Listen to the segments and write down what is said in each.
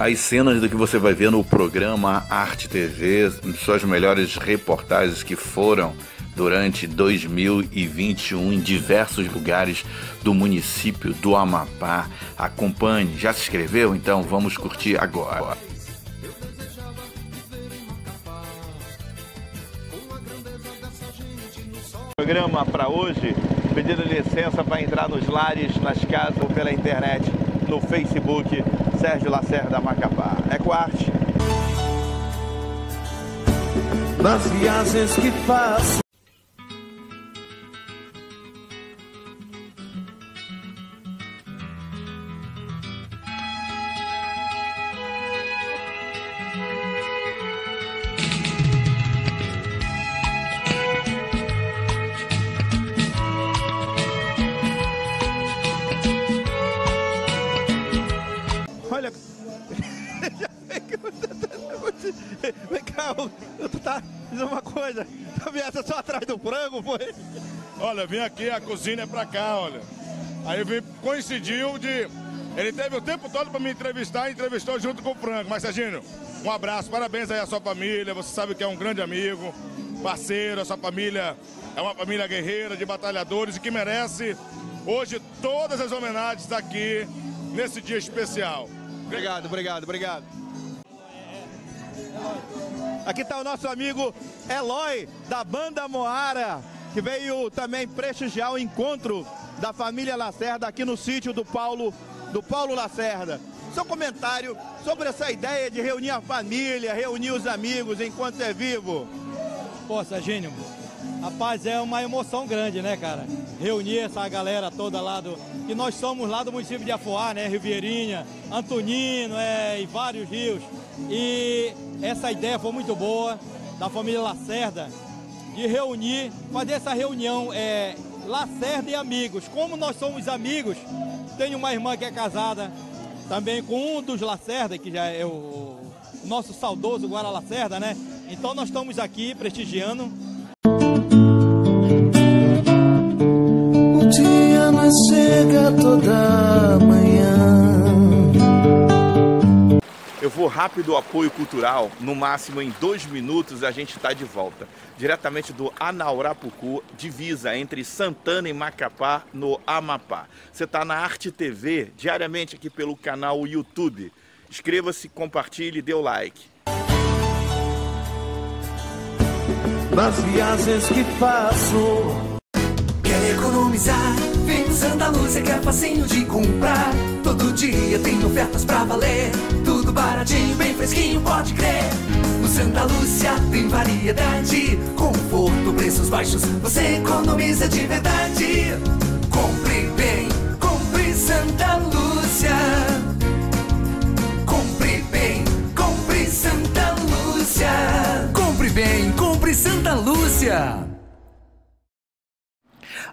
as cenas do que você vai ver no programa Arte TV, suas melhores reportagens que foram durante 2021 em diversos lugares do município do Amapá. Acompanhe. Já se inscreveu? Então vamos curtir agora. Programa para hoje, pedindo licença para entrar nos lares, nas casas ou pela internet, no Facebook, Sérgio Lacerda Macapá. Ecoarte. Nas viagens que faço. Foi? Olha, vim aqui, a cozinha é pra cá, olha. Aí vim, coincidiu de. Ele teve o tempo todo pra me entrevistar e entrevistou junto com o Franco. Mas, Serginho, um abraço, parabéns aí à sua família. Você sabe que é um grande amigo, parceiro, a sua família é uma família guerreira, de batalhadores e que merece hoje todas as homenagens aqui nesse dia especial. Obrigado, obrigado, obrigado. Aqui está o nosso amigo Eloy, da banda Moara, que veio também prestigiar o encontro da família Lacerda aqui no sítio do Paulo, do Paulo Lacerda. Seu comentário sobre essa ideia de reunir a família, reunir os amigos enquanto é vivo. Pô, Serginho, rapaz, é uma emoção grande, né, cara? Reunir essa galera toda lá do. Que nós somos lá do município de Afoá, né? Rivieirinha, Antonino, é, e vários rios. E essa ideia foi muito boa, da família Lacerda, de reunir, fazer essa reunião é, Lacerda e amigos. Como nós somos amigos, tenho uma irmã que é casada também com um dos Lacerda, que já é o, nosso saudoso Guara Lacerda, né? Então nós estamos aqui prestigiando toda manhã. Eu vou rápido apoio cultural, no máximo em dois minutos a gente está de volta. Diretamente do Anaurapucu, divisa entre Santana e Macapá, no Amapá. Você está na Arte TV, diariamente aqui pelo canal YouTube. Inscreva-se, compartilhe, dê o like. Nas viagens que faço. Quer economizar? Vem no Santa Lúcia que é facinho de comprar. Todo dia tem ofertas pra valer. Tudo baratinho, bem fresquinho, pode crer. No Santa Lúcia tem variedade. Conforto, preços baixos, você economiza de verdade. Compre bem, compre Santa Lúcia. Compre bem, compre Santa Lúcia. Compre bem, compre Santa Lúcia.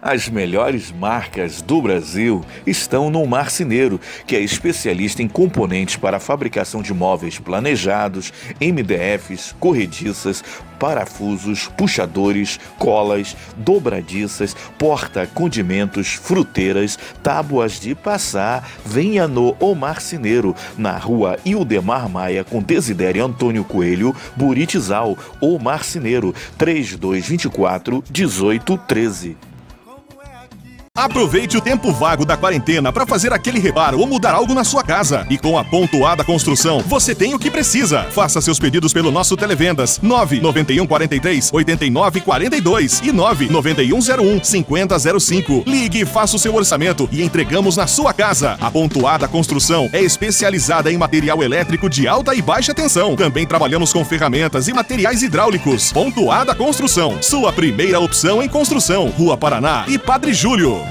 As melhores marcas do Brasil estão no Marceneiro, que é especialista em componentes para a fabricação de móveis planejados, MDFs, corrediças, parafusos, puxadores, colas, dobradiças, porta-condimentos, fruteiras, tábuas de passar. Venha no O Marceneiro, na rua Ildemar Maia, com Desidério Antônio Coelho, Buritizal. O Marceneiro, 3224 1813. Aproveite o tempo vago da quarentena para fazer aquele reparo ou mudar algo na sua casa. E com a Pontuada Construção, você tem o que precisa. Faça seus pedidos pelo nosso Televendas 991 43 89 42 e 99101 5005. Ligue e faça o seu orçamento e entregamos na sua casa. A Pontuada Construção é especializada em material elétrico de alta e baixa tensão. Também trabalhamos com ferramentas e materiais hidráulicos. Pontuada Construção, sua primeira opção em construção. Rua Paraná e Padre Júlio.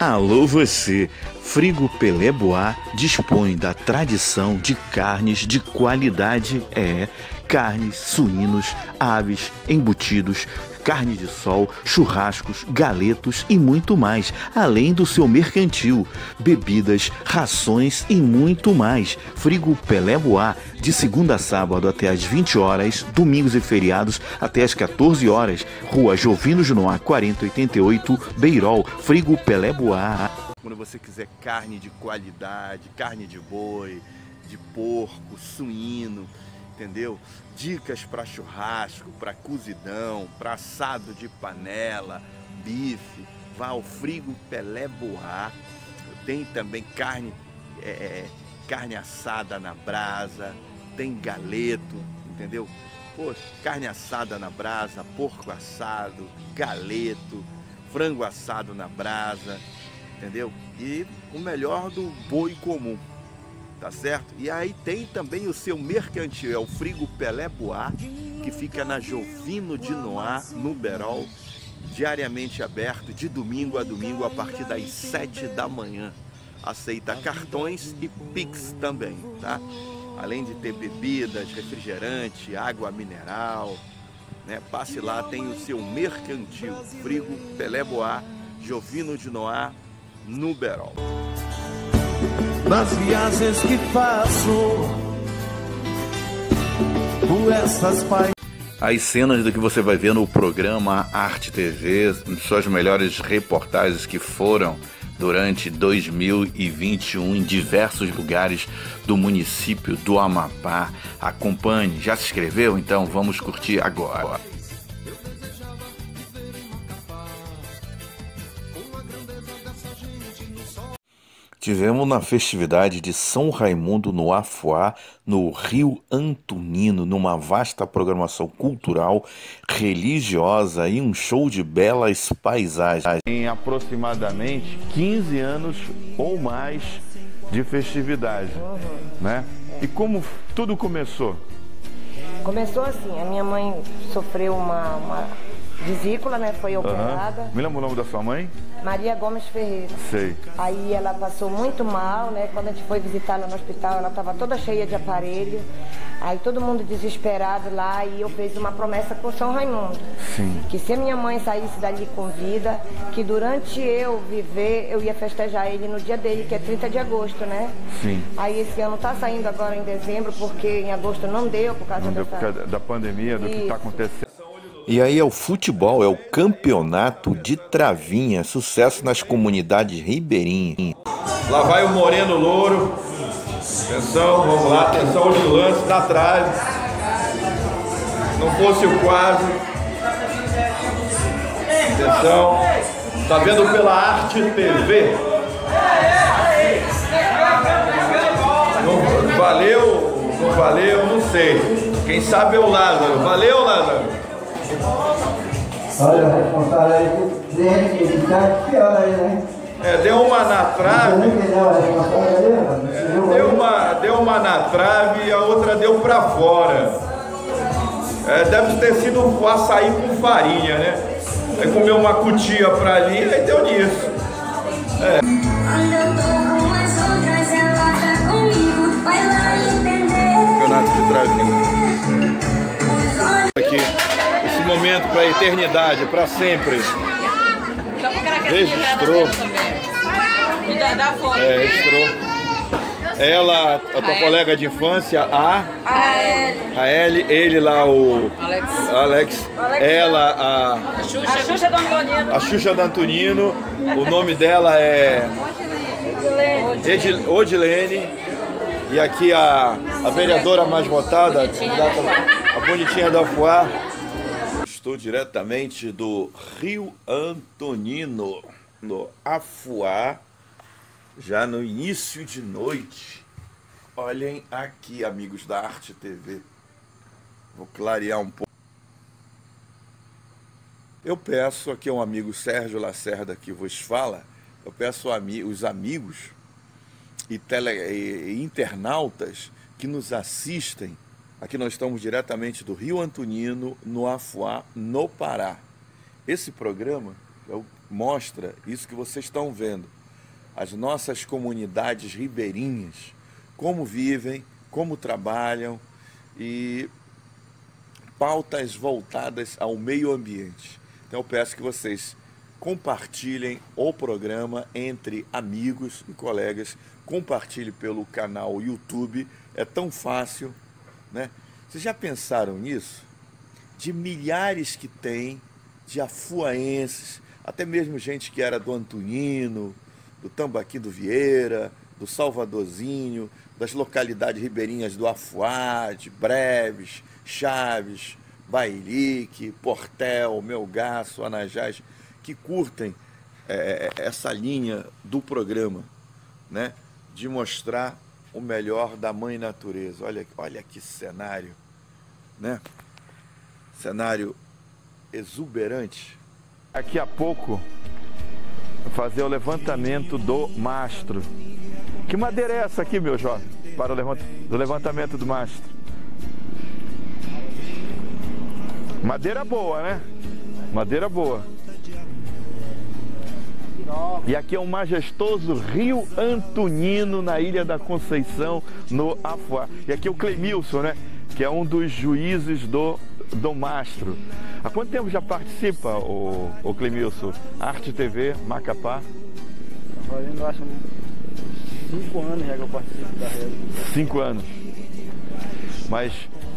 Alô você! Frigo Pelé Bois dispõe da tradição de carnes de qualidade, é carnes, suínos, aves, embutidos, carne de sol, churrascos, galetos e muito mais, além do seu mercantil, bebidas, rações e muito mais. Frigo Pelé Bois, de segunda a sábado até às 20 horas, domingos e feriados até às 14 horas. Rua Jovino Junoá 4088, Beirol, Frigo Pelé Bois. Quando você quiser carne de qualidade, carne de boi, de porco, suíno, entendeu? Dicas para churrasco, para cozidão, para assado de panela, bife. Vá ao Frigo Pelé Boá. Tem também carne, é, é, carne assada na brasa, tem galeto, entendeu? Poxa, carne assada na brasa, porco assado, galeto, frango assado na brasa, entendeu? E o melhor do boi comum, tá certo? E aí tem também o seu mercantil, é o Frigo Pelé Boá, que fica na Jovino de Noá, no Berol, diariamente aberto, de domingo a domingo, a partir das 7 da manhã. Aceita cartões e Pix também, tá? Além de ter bebidas, refrigerante, água mineral, né? Passe lá, tem o seu mercantil, Frigo Pelé Boá, Jovino de Noá, no Berol. Nas viagens que faço por essas paixões. As cenas do que você vai ver no programa Arte TV, suas melhores reportagens que foram durante 2021 em diversos lugares do município do Amapá. Acompanhe. Já se inscreveu? Então vamos curtir agora. Tivemos na festividade de São Raimundo no Afuá, no Rio Antonino, numa vasta programação cultural, religiosa e um show de belas paisagens. Em aproximadamente 15 anos ou mais de festividade, né? E como tudo começou? Começou assim, a minha mãe sofreu uma, uma vesícula, né? Foi operada. Me lembra o nome da sua mãe? Maria Gomes Ferreira. Sei. Aí ela passou muito mal, né? Quando a gente foi visitá-la no hospital, ela estava toda cheia de aparelho. Aí todo mundo desesperado lá e eu fiz uma promessa com São Raimundo. Sim. Que se a minha mãe saísse dali com vida, que durante eu viver, eu ia festejar ele no dia dele, que é 30 de agosto, né? Sim. Aí esse ano tá saindo agora em dezembro, porque em agosto não deu por causa Não deu por dessa... causa da pandemia, do que Isso. está acontecendo. E aí é o futebol, é o campeonato de travinha, sucesso nas comunidades ribeirinhas. Lá vai o Moreno Louro. Atenção, vamos lá, atenção, no lance, na trave. Não fosse o quase. Atenção. Tá vendo pela Arte TV. Não valeu, não valeu, não sei. Quem sabe é o Lázaro. Valeu, Lázaro? Olha, o responsável aí, de repente, ele tá pior aí, né? É, deu uma na trave. Deu aí? uma, deu uma na trave e a outra deu pra fora. É, deve ter sido um açaí com farinha, né? Aí comeu uma cutia pra ali e deu nisso. Ela tá comigo. Vai lá entender. Campeonato de travinho. Aqui, momento pra eternidade, pra sempre. Registrou. É, registrou. Ela, a tua colega de infância, a, a Ellie, ele lá, o Alex. Alex, ela, a, A Xuxa do Antonino. a Xuxa D'Antonino, o nome dela é Edil- Odilene, e aqui a, a vereadora mais votada, a a bonitinha da Fuá. Estou diretamente do Rio Antonino, no Afuá, já no início de noite. Olhem aqui, amigos da Arte TV. Vou clarear um pouco. Eu peço, aqui é um amigo Sérgio Lacerda que vos fala, eu peço os amigos e, tele, e internautas que nos assistem. Aqui nós estamos diretamente do Rio Antonino, no Afuá, no Pará. Esse programa mostra isso que vocês estão vendo. As nossas comunidades ribeirinhas, como vivem, como trabalham e pautas voltadas ao meio ambiente. Então eu peço que vocês compartilhem o programa entre amigos e colegas, compartilhe pelo canal YouTube, é tão fácil, né? Vocês já pensaram nisso? De milhares que tem, de afuaenses, até mesmo gente que era do Antonino, do Tambaqui do Vieira, do Salvadorzinho, das localidades ribeirinhas do Afuá, de Breves, Chaves, Bailique, Portel, Melgaço, Anajás, que curtem é, essa linha do programa, né? De mostrar o melhor da mãe natureza. Olha, olha que cenário, né? Cenário exuberante. Daqui a pouco, fazer o levantamento do mastro. Que madeira é essa aqui, meu jovem? Para o levantamento do mastro. Madeira boa, né? Madeira boa. E aqui é um majestoso Rio Antonino, na Ilha da Conceição, no Afuá. E aqui é o Clemilson, né? Que é um dos juízes do, do Mastro. Há quanto tempo já participa o, o Clemilson? Arte TV, Macapá? Fazendo, acho, cinco anos já que eu participo da rede. Cinco anos. Mas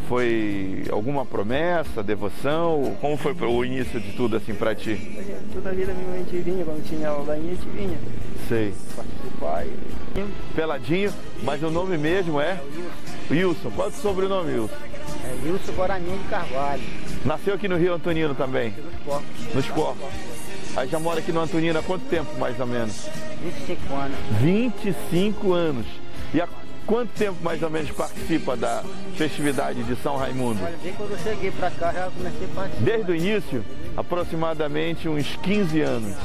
foi alguma promessa, devoção? Como foi o início de tudo assim pra ti? Toda a vida mesmo a gente vinha, quando tinha aula a gente vinha. Sei. E... Peladinho, mas o nome mesmo é? Wilson. Qual é o sobrenome, Wilson? É Wilson Guaraninho de Carvalho. Nasceu aqui no Rio Antonino também? No esporte. No esporte. Aí já mora aqui no Antonino há quanto tempo, mais ou menos? 25 anos. 25 anos. E há quanto tempo, mais ou menos, participa da festividade de São Raimundo? Olha, desde quando eu cheguei pra cá já comecei a participar. Desde o início, aproximadamente uns 15 anos.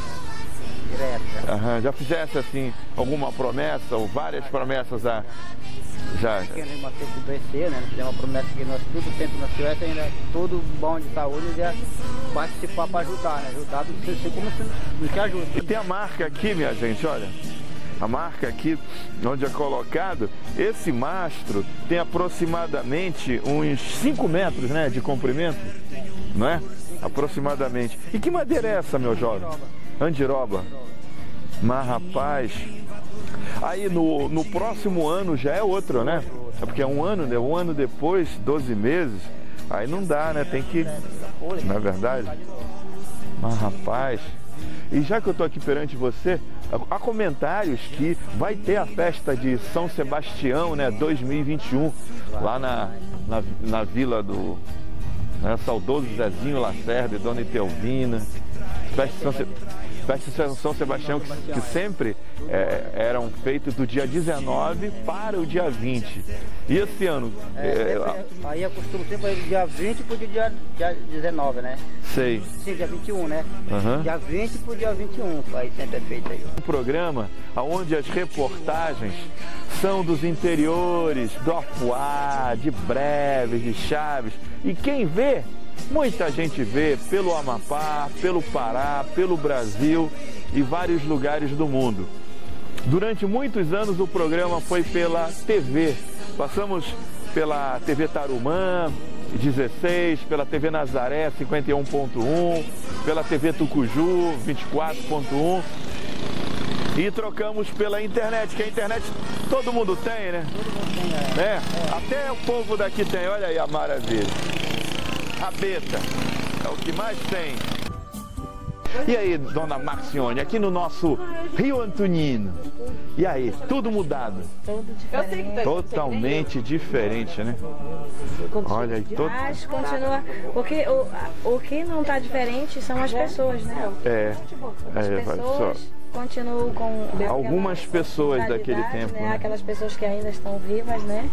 Direto. Aham, Já fizesse, assim, alguma promessa ou várias promessas a... Já, manter com o BC, né? Fizemos uma promessa que nós tudo tempo nós tivesse ainda tudo bom de saúde, ia participar para ajudar, né? Ajudar do como não te ajuda. E tem a marca aqui, minha gente, olha. A marca aqui, onde é colocado, esse mastro tem aproximadamente uns 5 metros né, de comprimento, não é? Aproximadamente. E que madeira é essa, meu jovem? Andiroba. Mas, rapaz, aí no, no próximo ano já é outro, né? É porque é um ano, né? Um ano depois, 12 meses, aí não dá, né? Tem que. Não é verdade? Mas, rapaz, e já que eu estou aqui perante você, há comentários que vai ter a festa de São Sebastião, né, 2021, lá na, na, na vila do né, saudoso Zezinho Lacerda e Dona Itelvina. Festa de São, Se... festa de São Sebastião que, que sempre é, eram feitos do dia 19 para o dia 20. E esse ano? É, é, aí eu costumo sempre do dia 20 pro dia, dia 19, né? sei. Sim, dia 21, né? Aham. Dia 20 pro dia 21, aí sempre é feito aí. um programa onde as reportagens são dos interiores, do Afuá, de Breves, de Chaves. E quem vê, muita gente vê pelo Amapá, pelo Pará, pelo Brasil e vários lugares do mundo. Durante muitos anos o programa foi pela TV. Passamos pela TV Tarumã, 16, pela TV Nazaré, 51.1, pela TV Tucuju, 24.1. E trocamos pela internet, que a internet todo mundo tem, né? É, até o povo daqui tem, olha aí a maravilha. Rabeta, é o que mais tem. E aí, dona Marcione, aqui no nosso Rio Antonino. E aí, tudo mudado? Eu sei que tá Totalmente diferente, né? Olha aí, todo... Mas continua. Porque o, o que não está diferente são as pessoas, né? É, As é, só. pessoas continuam com. Algumas pessoas daquele tempo, né? né? Aquelas pessoas que ainda estão vivas, né?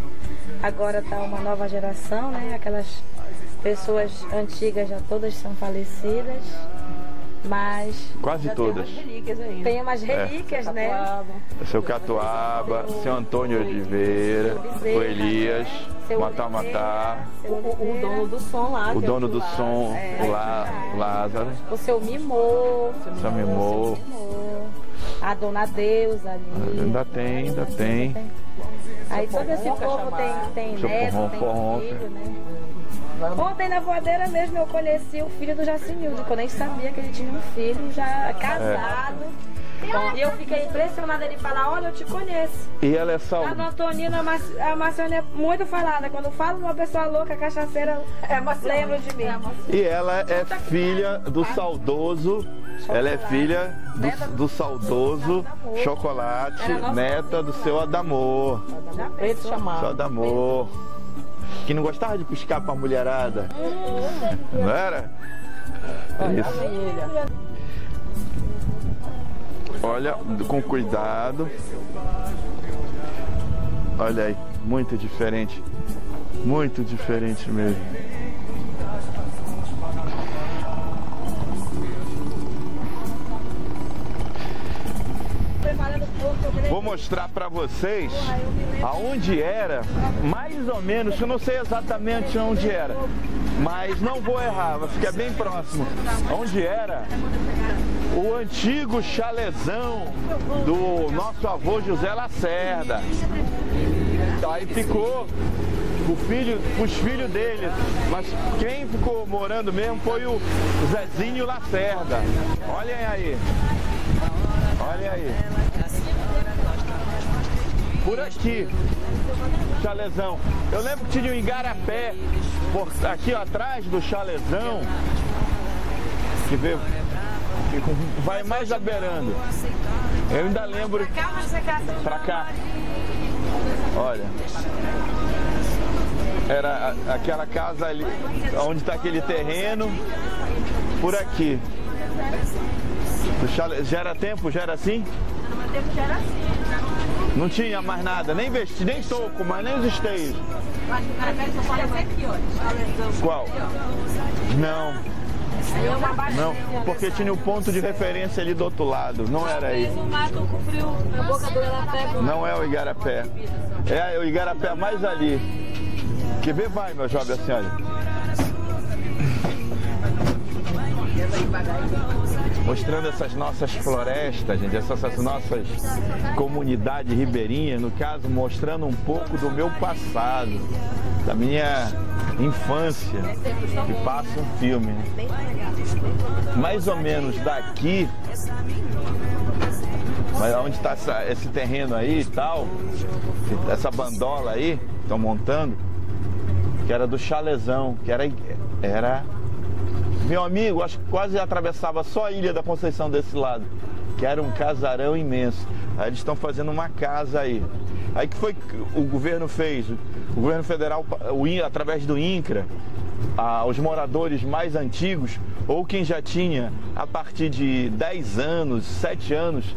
Agora está uma nova geração, né? Aquelas pessoas antigas já todas são falecidas. Mas Quase todas. tem umas relíquias, né? Seu Catuaba, seu Antônio Oliveira, o Elias, Matá Matá, O, o dono do som lá. o é dono do Lázaro. som, É. o Lá- o Lázaro, O seu Mimô. seu Mimô. A dona Deusa ali. Ainda tem, ainda tem. Aí todo esse povo tem, tem Seu neto, Porrom, tem Porrom. filho, né? Ontem na voadeira mesmo eu conheci o filho do Jacinildo, que eu nem sabia que ele tinha um filho já casado. E eu fiquei impressionada ele falar, olha, eu te conheço. E ela é Lá no saudável. Antonino, a, Mar a Marciane é muito falada. Quando falo de uma pessoa louca, cachaceira, lembro de mim. E ela é filha do saudoso Ela é filha do, do saudoso Chocolate, neta do seu Adamor. Preto Seu chamado. Adamor. Que não gostava de piscar pra mulherada. Não era? Isso. Olha, com cuidado. Olha aí, muito diferente. Muito diferente mesmo. Vou mostrar pra vocês aonde era, mais ou menos, eu não sei exatamente onde era, mas não vou errar, vai ficar bem próximo. Onde era o antigo chalezão do nosso avô José Lacerda. Aí ficou o filho, os filhos dele, mas quem ficou morando mesmo foi o Zezinho Lacerda. Olhem aí. Olha aí. Por aqui, chalezão. Eu lembro que tinha um igarapé por aqui ó, atrás do chalezão. Que veio, que vai mais aberando. Eu ainda lembro. Pra cá. Olha. Era aquela casa ali, onde está aquele terreno, por aqui. Chale... Já era tempo, já era assim? Tempo já era assim. Não tinha mais nada, nem vesti, nem toco, mas nem os esteios. Acho o cara fale esse aqui, ó. Qual? Não, não, porque tinha o ponto de referência ali do outro lado, não era aí. Um. Não é o Igarapé. É o Igarapé mais ali. Quer ver? Vai, meu jovem, assim, olha. Mostrando essas nossas florestas, gente, essas, nossas comunidades ribeirinhas, no caso, mostrando um pouco do meu passado, da minha infância, que passa um filme. né? Mais ou menos daqui mas onde está esse terreno aí e tal, essa bandola aí, estão montando, que era do chalezão, que era, era. Meu amigo, acho que quase atravessava só a ilha da Conceição desse lado, que era um casarão imenso. Aí eles estão fazendo uma casa aí. Aí que foi que o governo fez? O governo federal, o através do INCRA, os moradores mais antigos, ou quem já tinha a partir de 10 anos, 7 anos,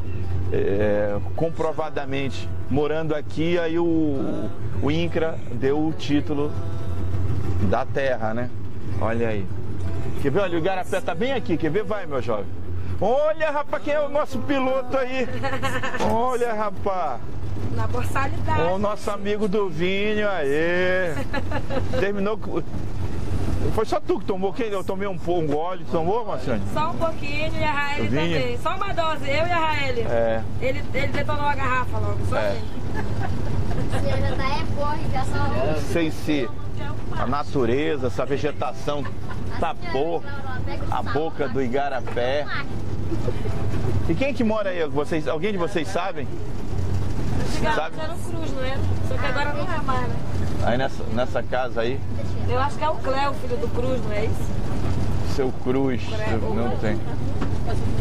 é, comprovadamente morando aqui, aí o, o INCRA deu o título da terra, né? Olha aí. Quer ver? Olha, o Igarapé tá bem aqui. Quer ver? Vai, meu jovem. Olha, rapaz, quem é o nosso piloto aí? Olha, rapaz. Na borsalidade. O nosso amigo do vinho, aí. Terminou com... Foi só tu que tomou? Quem? Eu tomei um, um gole, tomou, Marciane? Só um pouquinho e a Raeli também. Só uma dose, eu e a Raeli. É. Ele, ele detonou a garrafa logo, só É. ele. Você já tá é porre, já só. Não sei se a natureza, essa vegetação tapou a boca do igarapé. E quem que mora aí? Vocês, alguém de vocês sabem? Sabe? Era o Cruz, não é? Só que agora não é mais, né? Aí nessa, nessa casa aí, Eu acho que é o Cléo, filho do Cruz, não é isso? seu Cruz, eu não tem.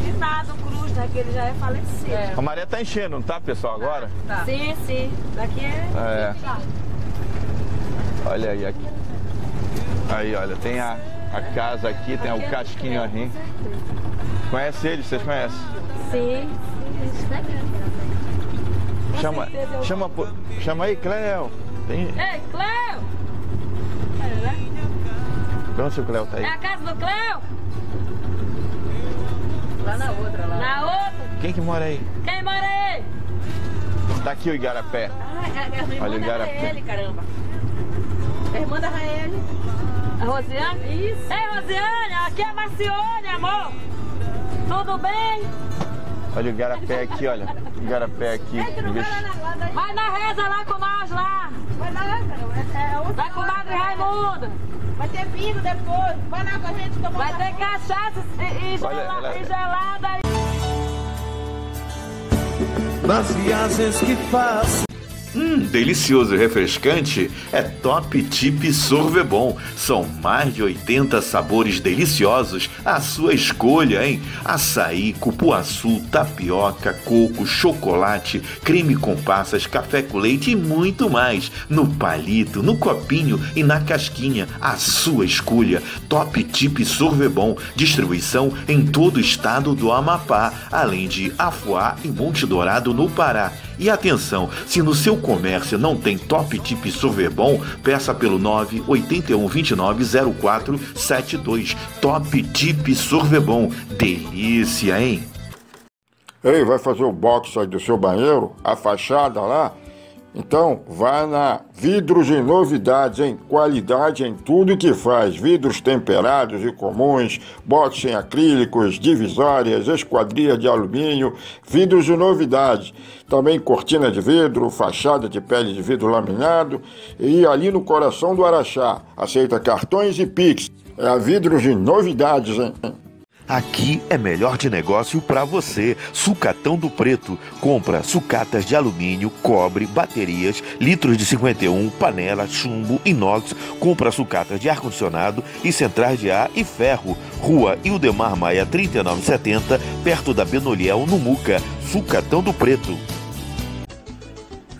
De nada o Cruz, né? Que ele já é falecido. A maré tá enchendo, não tá, pessoal, agora? Sim, sim. Daqui é. É. Olha aí, aqui. Aí, olha, tem a, a casa aqui, tem o casquinho ali. Conhece ele? Vocês conhecem? Sim. Chama, chama, chama aí, Cleo. Tem, Ei, Cléo! É, né? Pergunta se o Cleo tá É aí. a casa do Cléo? Lá na outra, lá. Na outra? Quem que mora aí? Quem mora aí? Tá aqui o Igarapé. Ah, é irmã Olha o Igarapé. Raeli, caramba. É a irmã da Raeli. A Rosiane? Isso. Ei, Rosiane, aqui é a Marcione, amor. Tudo bem? Olha o Igarapé aqui, olha. O Igarapé aqui. Investi- Vai na reza lá com nós lá. Vai lá, cara. Vai com o Madre Raimundo. Vai ter vinho depois. Vai lá com a gente tomar Vai ter cachaça e, e, Olha, gela- ela- e gelada. Nas viagens que faço Hum, delicioso e refrescante é Top Tip Sorvebon. São mais de 80 sabores deliciosos à sua escolha, hein? Açaí, cupuaçu, tapioca, coco, chocolate, creme com passas, café com leite e muito mais. No palito, no copinho e na casquinha, a sua escolha. Top Tip Sorvebon. Distribuição em todo o estado do Amapá, além de Afuá e Monte Dourado no Pará. E atenção, se no seu comércio não tem Top Tip Sorvebon, peça pelo 981 29 0472. Top Tip Sorvebon. Delícia, hein? Ei, vai fazer o box aí do seu banheiro? A fachada lá? Então, vá na Vidros em Novidades, em qualidade em tudo que faz. Vidros temperados e comuns, box em acrílicos, divisórias, esquadria de alumínio, vidros de novidade. Também cortina de vidro, fachada de pele de vidro laminado e ali no coração do Araxá. Aceita cartões e Pix. É a Vidros em Novidades, hein? Aqui é melhor de negócio para você. Sucatão do Preto. Compra sucatas de alumínio, cobre, baterias, litros de 51, panela, chumbo, inox. Compra sucatas de ar-condicionado e centrais de ar e ferro. Rua Ildemar Maia 3970, perto da Benoliel, no Muca. Sucatão do Preto.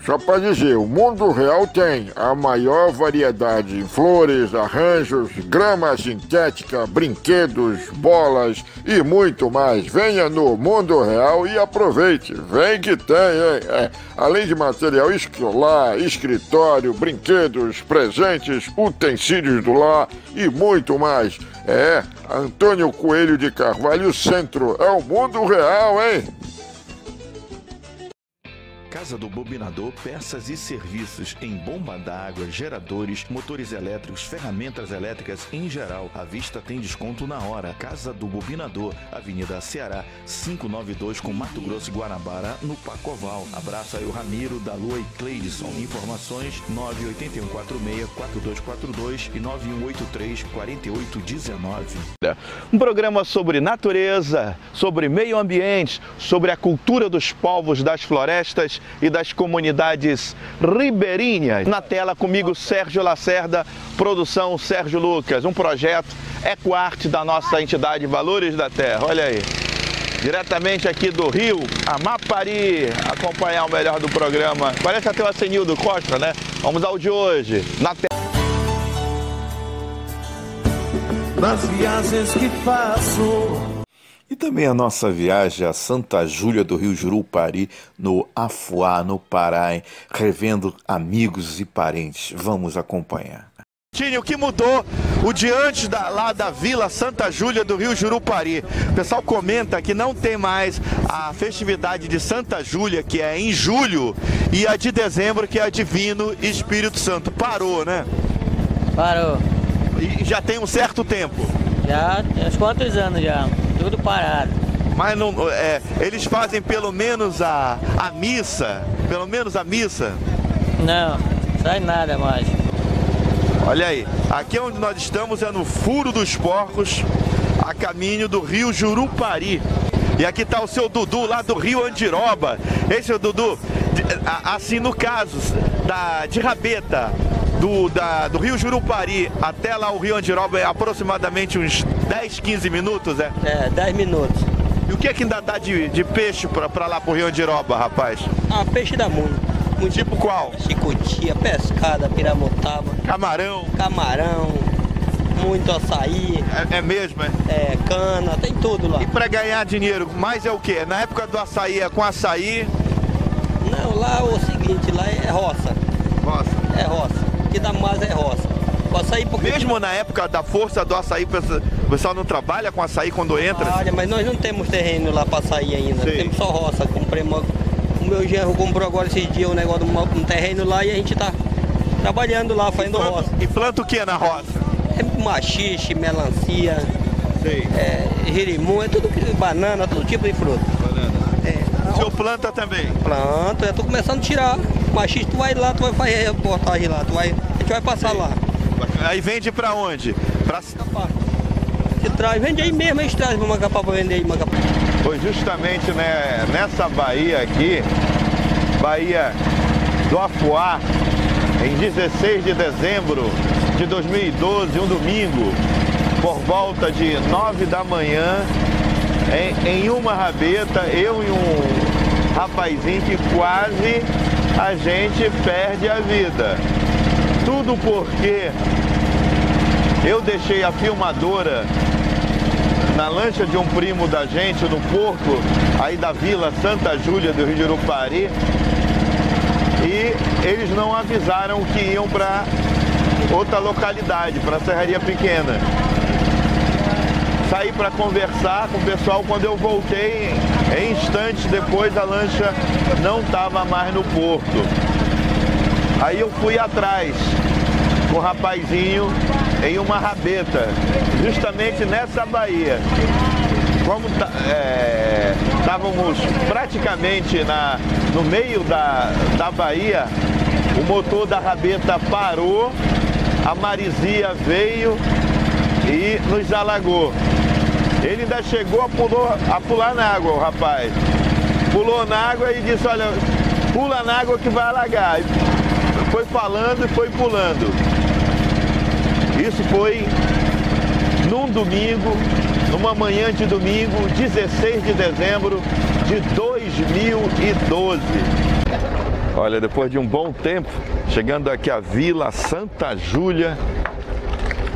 Só para dizer, o mundo real tem a maior variedade em flores, arranjos, grama sintética, brinquedos, bolas e muito mais. Venha no mundo real e aproveite. Vem que tem, hein? É, além de material escolar, escritório, brinquedos, presentes, utensílios do lar e muito mais. É, Antônio Coelho de Carvalho Centro. É o mundo real, hein? Casa do Bobinador, peças e serviços em bomba d'água, geradores, motores elétricos, ferramentas elétricas em geral. A vista tem desconto na hora. Casa do Bobinador, Avenida Ceará, 592 com Mato Grosso e Guanabara, no Pacoval. Abraço aí o Ramiro, da Lua e Cleidson. Informações 981464242 e 91834819. Um programa sobre natureza, sobre meio ambiente, sobre a cultura dos povos das florestas e das comunidades ribeirinhas. Na tela comigo Sérgio Lacerda, produção Sérgio Lucas, um projeto Ecoarte da nossa entidade Valores da Terra. Olha aí. Diretamente aqui do Rio, Amapari, acompanhar o melhor do programa. Parece até o Acenildo Costa, né? Vamos ao de hoje. Na tela. Nas viagens que faço e também a nossa viagem a Santa Júlia do Rio Jurupari, no Afuá, no Pará, hein? revendo amigos e parentes. Vamos acompanhar. Tini, o que mudou o diante da, lá da Vila Santa Júlia do Rio Jurupari? O pessoal comenta que não tem mais a festividade de Santa Júlia, que é em julho, e a de dezembro, que é a Divino Espírito Santo. Parou, né? Parou. E já tem um certo tempo. Já, tem uns quantos anos já, tudo parado. Mas não, é, eles fazem pelo menos a, a missa, pelo menos a missa? Não, sai nada mais. Olha aí, aqui onde nós estamos é no Furo dos Porcos, a caminho do Rio Jurupari. E aqui está o seu Dudu lá do Rio Andiroba. Esse é o Dudu, assim no caso da, de Rabeta, do, da, do Rio Jurupari até lá o Rio Andiroba é aproximadamente uns 10, 15 minutos, é? É, 10 minutos. E o que é que ainda dá de, de peixe pra, pra lá pro Rio Andiroba, rapaz? Ah, peixe dá muito. muito tipo qual? Chicotia, pescada, piramutaba. Camarão? Camarão, muito açaí. É, é mesmo, é? É, cana, tem tudo lá. E pra ganhar dinheiro, mais é o quê? Na época do açaí é com açaí? Não, lá é o seguinte, lá é roça. Roça? É roça que dá mais é roça. O açaí porque... Mesmo na época da força do açaí, o pessoal não trabalha com açaí quando entra? Olha, mas nós não temos terreno lá para açaí ainda. Sim. Temos só roça. Comprei uma... O meu genro comprou agora esse dia um negócio um terreno lá e a gente tá trabalhando lá, fazendo e planta, roça. E planta o que na roça? É machixe, melancia, é, girimum, é tudo que, banana, todo tipo de fruta. Banana. É. O senhor planta também? Planta, eu tô começando a tirar. Machixe, tu vai lá, tu vai fazer reportagem lá, tu vai, a gente vai passar lá. Aí vende pra onde? Pra Macapá. Se traz, vende aí mesmo, a gente traz pra Macapá pra vender aí Macapá. Foi justamente né, nessa Bahia aqui, Bahia do Afuá, em 16 de dezembro de 2012, um domingo, por volta de 9 da manhã, em, em uma rabeta, eu e um rapazinho que quase a gente perde a vida. Tudo porque eu deixei a filmadora na lancha de um primo da gente no porto aí da Vila Santa Júlia do Rio de Urupari e eles não avisaram que iam para outra localidade, para Serraria Pequena. Saí para conversar com o pessoal quando eu voltei, em instantes depois a lancha não estava mais no porto. Aí eu fui atrás com o rapazinho em uma rabeta, justamente nessa baía. Como estávamos é, praticamente na, no meio da, da baía, o motor da rabeta parou, a marisia veio e nos alagou. Ele ainda chegou a, pulou, a pular na água, o rapaz. Pulou na água e disse, olha, pula na água que vai alagar. Foi falando e foi pulando. Isso foi num domingo, numa manhã de domingo, 16 de dezembro de 2012. Olha, depois de um bom tempo, chegando aqui à Vila Santa Júlia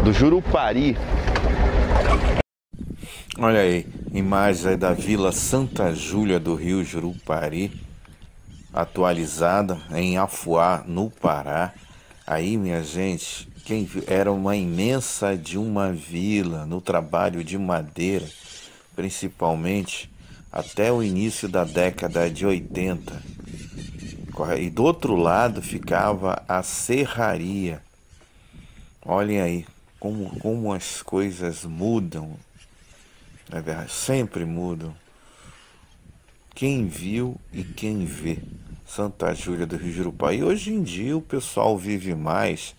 do Jurupari. Olha aí, imagens aí da Vila Santa Júlia do Rio Jurupari, atualizada em Afuá, no Pará. Aí, minha gente, quem era uma imensa de uma vila no trabalho de madeira, principalmente até o início da década de 80. E do outro lado ficava a serraria. Olhem aí como, como as coisas mudam. É verdade, sempre mudam. Quem viu e quem vê. Santa Júlia do Rio Jurupá. E hoje em dia o pessoal vive mais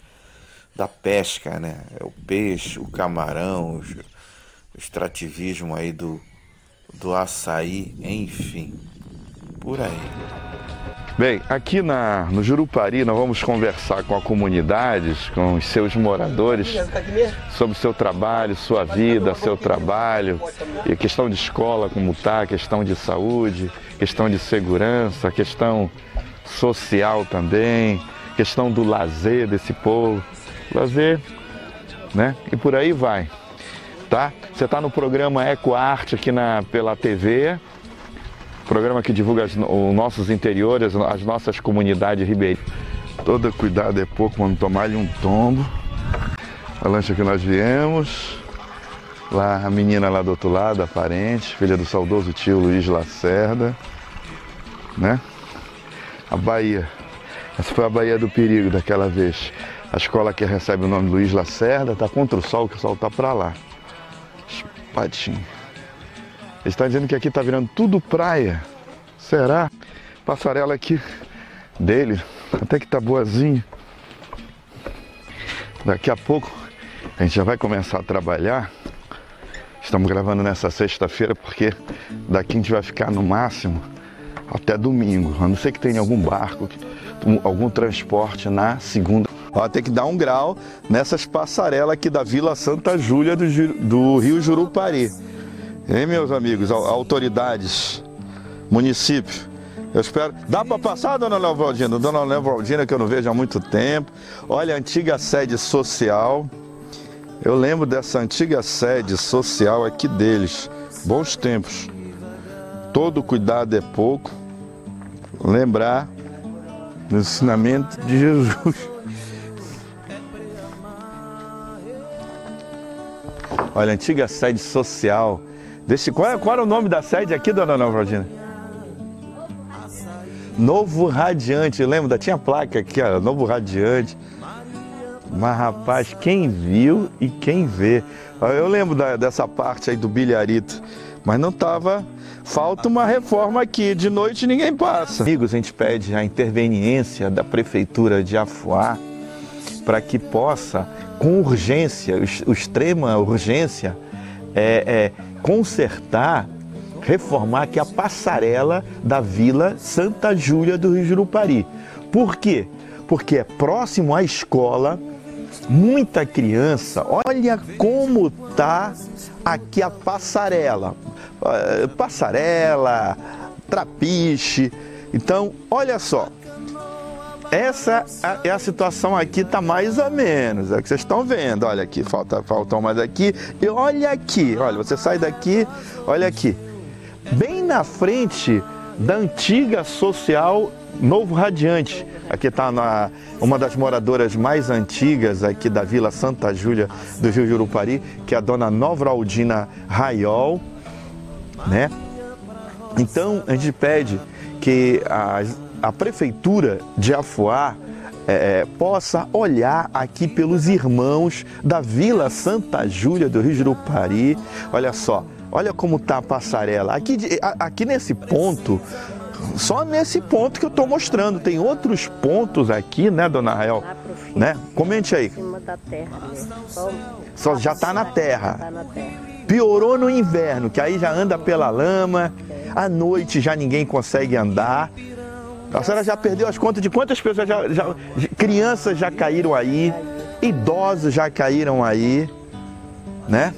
da pesca, né? É o peixe, o camarão, o extrativismo aí do, do açaí, enfim, por aí. Bem, aqui na, no Jurupari nós vamos conversar com a comunidade, com os seus moradores, sobre o seu trabalho, sua vida, seu trabalho, e questão de escola como está, questão de saúde, questão de segurança, questão social também, questão do lazer desse povo lazer, né? E por aí vai, tá? Você está no programa Eco Arte aqui na, pela TV, programa que divulga as, os nossos interiores, as nossas comunidades ribeirinhas. Todo cuidado é pouco quando tomar-lhe um tombo. A lancha que nós viemos. Lá a menina lá do outro lado, a parente, filha do saudoso tio Luiz Lacerda, né? A Bahia. Essa foi a Bahia do Perigo daquela vez. A escola que recebe o nome Luiz Lacerda está contra o sol, que o sol está para lá. Espadinho. Ele está dizendo que aqui está virando tudo praia. Será? Passarela aqui dele, até que está boazinha. Daqui a pouco a gente já vai começar a trabalhar. Estamos gravando nessa sexta-feira porque daqui a gente vai ficar no máximo até domingo. A não ser que tenha algum barco, algum transporte na segunda. Ó, tem que dar um grau nessas passarelas aqui da Vila Santa Júlia do, do Rio Jurupari. Hein, meus amigos, autoridades, município. Eu espero. Dá para passar, dona Leovaldina? Dona Leovaldina, que eu não vejo há muito tempo. Olha, a antiga sede social. Eu lembro dessa antiga sede social aqui deles. Bons tempos. Todo cuidado é pouco. Lembrar do ensinamento de Jesus. Olha, antiga sede social. Desse, qual, é, qual era o nome da sede aqui, dona Nova Valdina? Novo Radiante, lembra? Tinha placa aqui, ó, Novo Radiante. Mas rapaz, quem viu e quem vê. Eu lembro da, dessa parte aí do bilharito, mas não tava. Falta uma reforma aqui. De noite ninguém passa. Amigos, a gente pede a interveniência da prefeitura de Afuá para que possa com urgência, extrema urgência, é, é consertar, reformar aqui a passarela da Vila Santa Júlia do Rio Jurupari. Por quê? Porque é próximo à escola, muita criança. Olha como tá aqui a passarela. Eh, Passarela, trapiche. Então, olha só. Essa é a situação aqui, tá mais ou menos. É o que vocês estão vendo. Olha aqui, falta, faltam mais aqui. E olha aqui, olha, você sai daqui, olha aqui. Bem na frente da antiga social Novo Radiante. Aqui está uma das moradoras mais antigas aqui da Vila Santa Júlia do Rio Jurupari, que é a dona Novraldina Raiol, né? Então, a gente pede que a, a prefeitura de Afuá é, possa olhar aqui pelos irmãos da Vila Santa Júlia do Rio Jurupari. Olha só, olha como tá a passarela. Aqui, aqui nesse ponto, só nesse ponto que eu estou mostrando. Tem outros pontos aqui, né, dona Rael? Né? Comente aí. Só, já está tá na terra. Piorou no inverno, que aí já anda pela lama. À noite já ninguém consegue andar. A senhora já perdeu as contas de quantas pessoas já, já- crianças já caíram aí, idosos já caíram aí, né?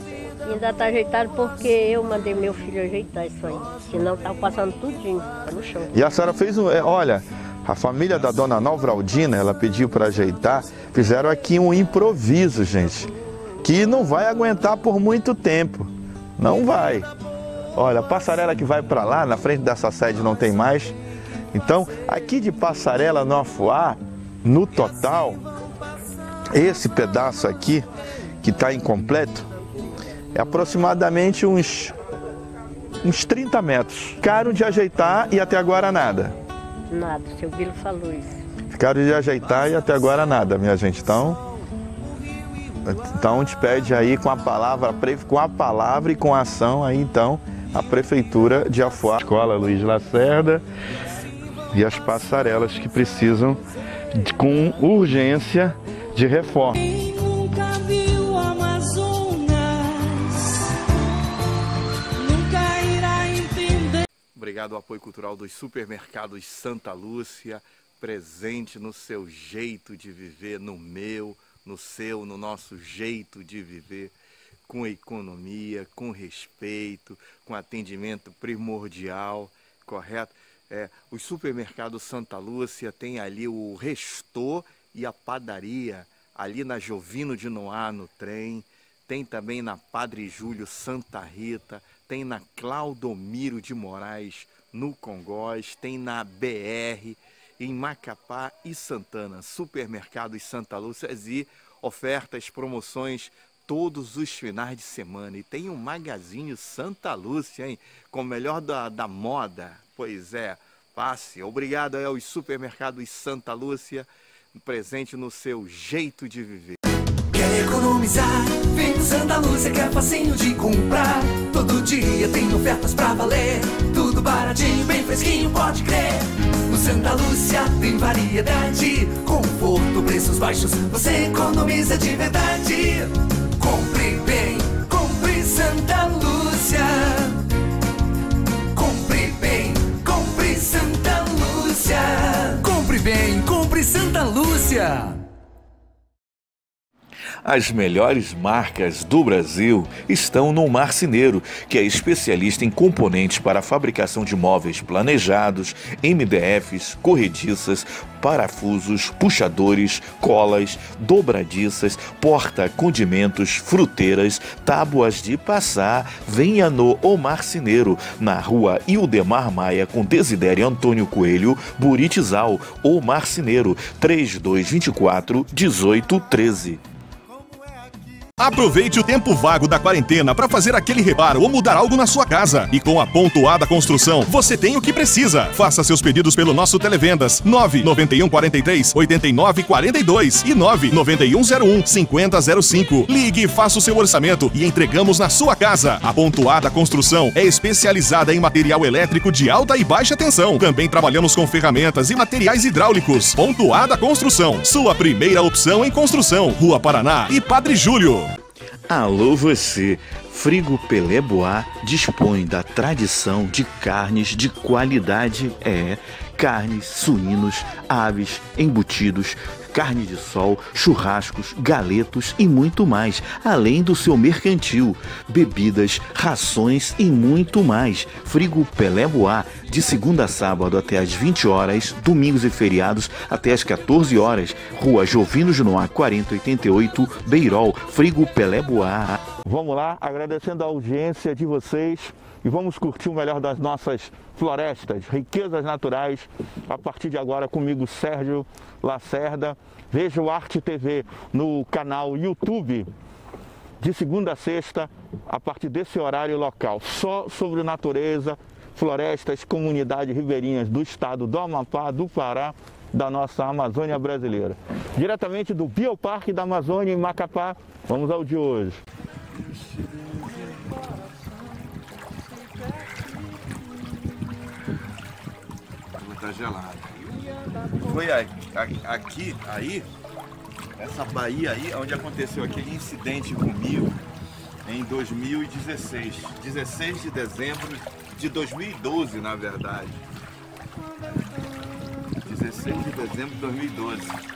Ainda tá ajeitado porque eu mandei meu filho ajeitar isso aí. Senão tava passando tudinho tá no chão. E a senhora fez um. é, Olha, a família da dona Novraldina, ela pediu para ajeitar, fizeram aqui um improviso, gente, que não vai aguentar por muito tempo. Não vai. Olha, a passarela que vai para lá, na frente dessa sede não tem mais. Então, aqui de passarela no Afuá, no total, esse pedaço aqui, que está incompleto, é aproximadamente uns, uns 30 metros. Ficaram de ajeitar e até agora nada. Nada, o seu Bilo falou isso. Ficaram de ajeitar e até agora nada, minha gente. Então, então a gente pede aí com a palavra, com a palavra e com a ação aí, então, a Prefeitura de Afuá, Escola Luiz Lacerda e as passarelas que precisam de- com urgência de reforma. Obrigado ao apoio cultural dos supermercados Santa Lúcia, presente no seu jeito de viver, no meu, no seu, no nosso jeito de viver, com economia, com respeito, com atendimento primordial, correto? É, os supermercados Santa Lúcia tem ali o Restor e a padaria, ali na Jovino de Noá, no trem. Tem também na Padre Júlio Santa Rita, tem na Claudomiro de Moraes, no Congós, tem na BR, em Macapá e Santana. Supermercados Santa Lúcia e ofertas, promoções todos os finais de semana. E tem um magazinho Santa Lúcia, hein? Com o melhor da, da moda. Pois é, passe. Obrigado aos supermercados Santa Lúcia, presente no seu jeito de viver. Quer economizar? Vem Santa Lúcia que é facinho de comprar. Todo dia tem ofertas pra valer. Tudo baratinho, bem fresquinho, pode crer. No Santa Lúcia tem variedade. Conforto, preços baixos, você economiza de verdade. Compre bem, compre Santa Lúcia. Compre bem, compre Santa Lúcia. Compre bem, compre Santa Lúcia. As melhores marcas do Brasil estão no Marceneiro, que é especialista em componentes para a fabricação de móveis planejados, MDFs, corrediças, parafusos, puxadores, colas, dobradiças, porta-condimentos, fruteiras, tábuas de passar. Venha no O Marceneiro, na rua Ildemar Maia, com Desidério Antônio Coelho, Buritizal. O Marceneiro, 3224 1813. Aproveite o tempo vago da quarentena para fazer aquele reparo ou mudar algo na sua casa. E com a Pontuada Construção, você tem o que precisa. Faça seus pedidos pelo nosso Televendas 991 43 89 42 e 99101 5005. Ligue e faça o seu orçamento e entregamos na sua casa. A Pontuada Construção é especializada em material elétrico de alta e baixa tensão. Também trabalhamos com ferramentas e materiais hidráulicos. Pontuada Construção, sua primeira opção em construção. Rua Paraná e Padre Júlio. Alô você, Frigo Pelé Bois dispõe da tradição de carnes de qualidade, é, carnes, suínos, aves, embutidos, carne de sol, churrascos, galetos e muito mais, além do seu mercantil, bebidas, rações e muito mais. Frigo Pelé Bois, de segunda a sábado até às 20 horas, domingos e feriados até às 14 horas. Rua Jovino Junoá 4088, Beirol, Frigo Pelé Bois. Vamos lá, agradecendo a audiência de vocês e vamos curtir o melhor das nossas florestas, riquezas naturais. A partir de agora, comigo, Sérgio Lacerda. Veja o Arte TV no canal YouTube, de segunda a sexta, a partir desse horário local, só sobre natureza, florestas, comunidades ribeirinhas do estado do Amapá, do Pará, da nossa Amazônia brasileira. Diretamente do Bioparque da Amazônia em Macapá, vamos ao de hoje. Tá gelado. Foi a- a- aqui, aí, essa Bahia aí, onde aconteceu aquele incidente comigo em 2016. 16 de dezembro de 2012, na verdade. 16 de dezembro de 2012.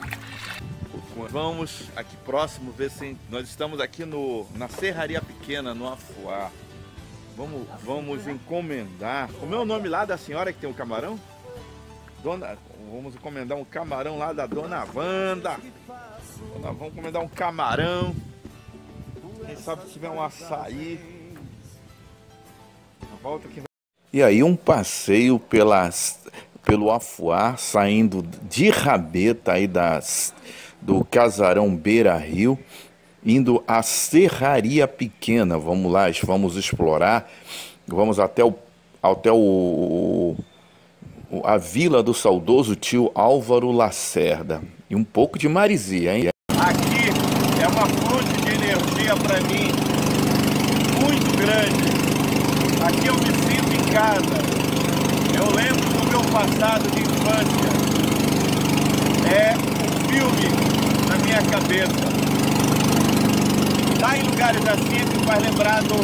Vamos aqui próximo ver se nós estamos aqui no na Serraria Pequena, no Afuá. Vamos, vamos encomendar. Como é o nome lá da senhora que tem o camarão? Dona, vamos encomendar um camarão lá da Dona Wanda. Dona, vamos encomendar um camarão. Quem sabe se tiver um açaí. Volta. E aí um passeio pelas, pelo Afuá, saindo de Rabeta aí das, do casarão Beira Rio, indo à Serraria Pequena. Vamos lá, vamos explorar. Vamos até o, até o- a vila do saudoso tio Álvaro Lacerda. E um pouco de marisia, hein? Aqui é uma fonte de energia para mim muito grande. Aqui eu me sinto em casa. Eu lembro do meu passado de infância. É um filme na minha cabeça. Tá em lugares assim que faz lembrar do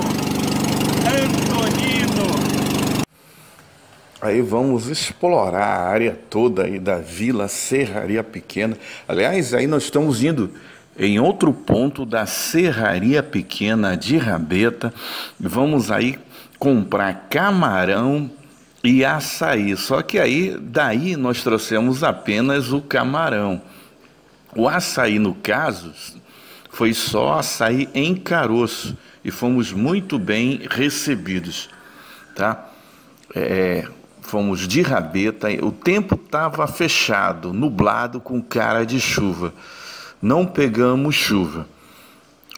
Antonino. Aí vamos explorar a área toda aí da Vila Serraria Pequena. Aliás, aí nós estamos indo em outro ponto da Serraria Pequena de Rabeta. Vamos aí comprar camarão e açaí. Só que aí, daí nós trouxemos apenas o camarão. O açaí, no caso, foi só açaí em caroço e fomos muito bem recebidos, tá? É, fomos de rabeta, o tempo estava fechado, nublado com cara de chuva. Não pegamos chuva.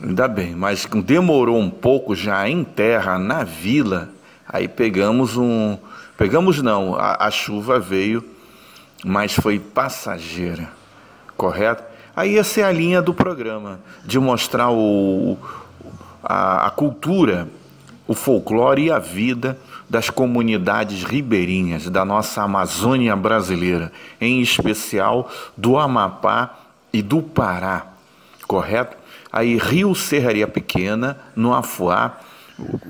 Ainda bem, mas demorou um pouco já em terra, na vila, aí pegamos um. Pegamos não, a, a chuva veio, mas foi passageira, correto? Aí essa é a linha do programa, de mostrar o, a, a cultura, o folclore e a vida das comunidades ribeirinhas da nossa Amazônia brasileira, em especial do Amapá e do Pará, correto? Aí Rio Serraria Pequena, no Afuá,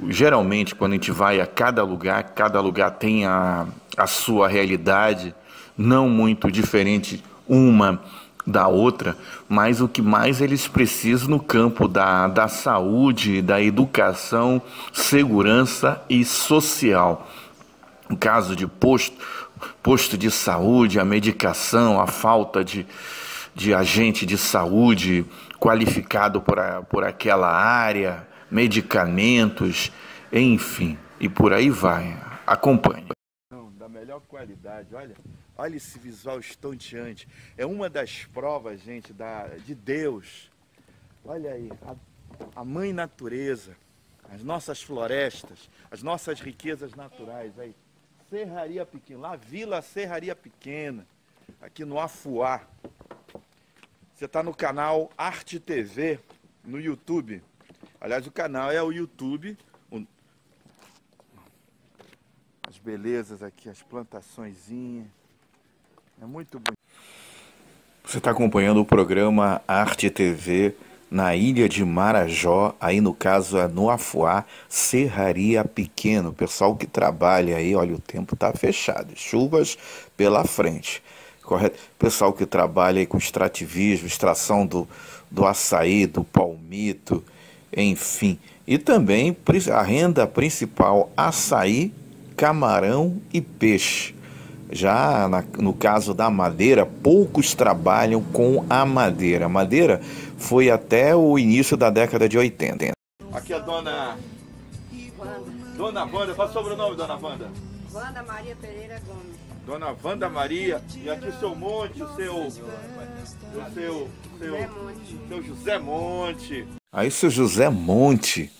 geralmente quando a gente vai a cada lugar, cada lugar tem a, a sua realidade, não muito diferente uma da outra, mas o que mais eles precisam no campo da, da saúde, da educação, segurança e social. No caso de posto, posto de saúde, a medicação, a falta de, de agente de saúde qualificado por, a, por aquela área, medicamentos, enfim, e por aí vai. Acompanhe. Da melhor qualidade, olha. Olha esse visual estonteante. É uma das provas, gente, da, de Deus. Olha aí, a, a mãe natureza, as nossas florestas, as nossas riquezas naturais. Aí, Serraria Pequena, lá Vila Serraria Pequena, aqui no Afuá. Você está no canal Arte TV, no YouTube. Aliás, o canal é o YouTube. o- As belezas aqui, as plantaçõezinhas. É muito bonito. Você está acompanhando o programa Arte TV na ilha de Marajó, aí no caso é no Afuá, Serraria Pequeno. Pessoal que trabalha aí, olha, o tempo tá fechado, chuvas pela frente. Correto? Pessoal que trabalha aí com extrativismo, extração do, do açaí, do palmito, enfim. E também a renda principal, açaí, camarão e peixe. Já na, no caso da madeira, poucos trabalham com a madeira. A madeira foi até o início da década de 80. Aqui a dona. Dona Wanda, qual é o sobrenome, dona Wanda? Wanda Maria Pereira Gomes. Dona Wanda Maria, e aqui o seu Monte, o seu. O seu. Seu, seu José Monte. Aí, seu José Monte,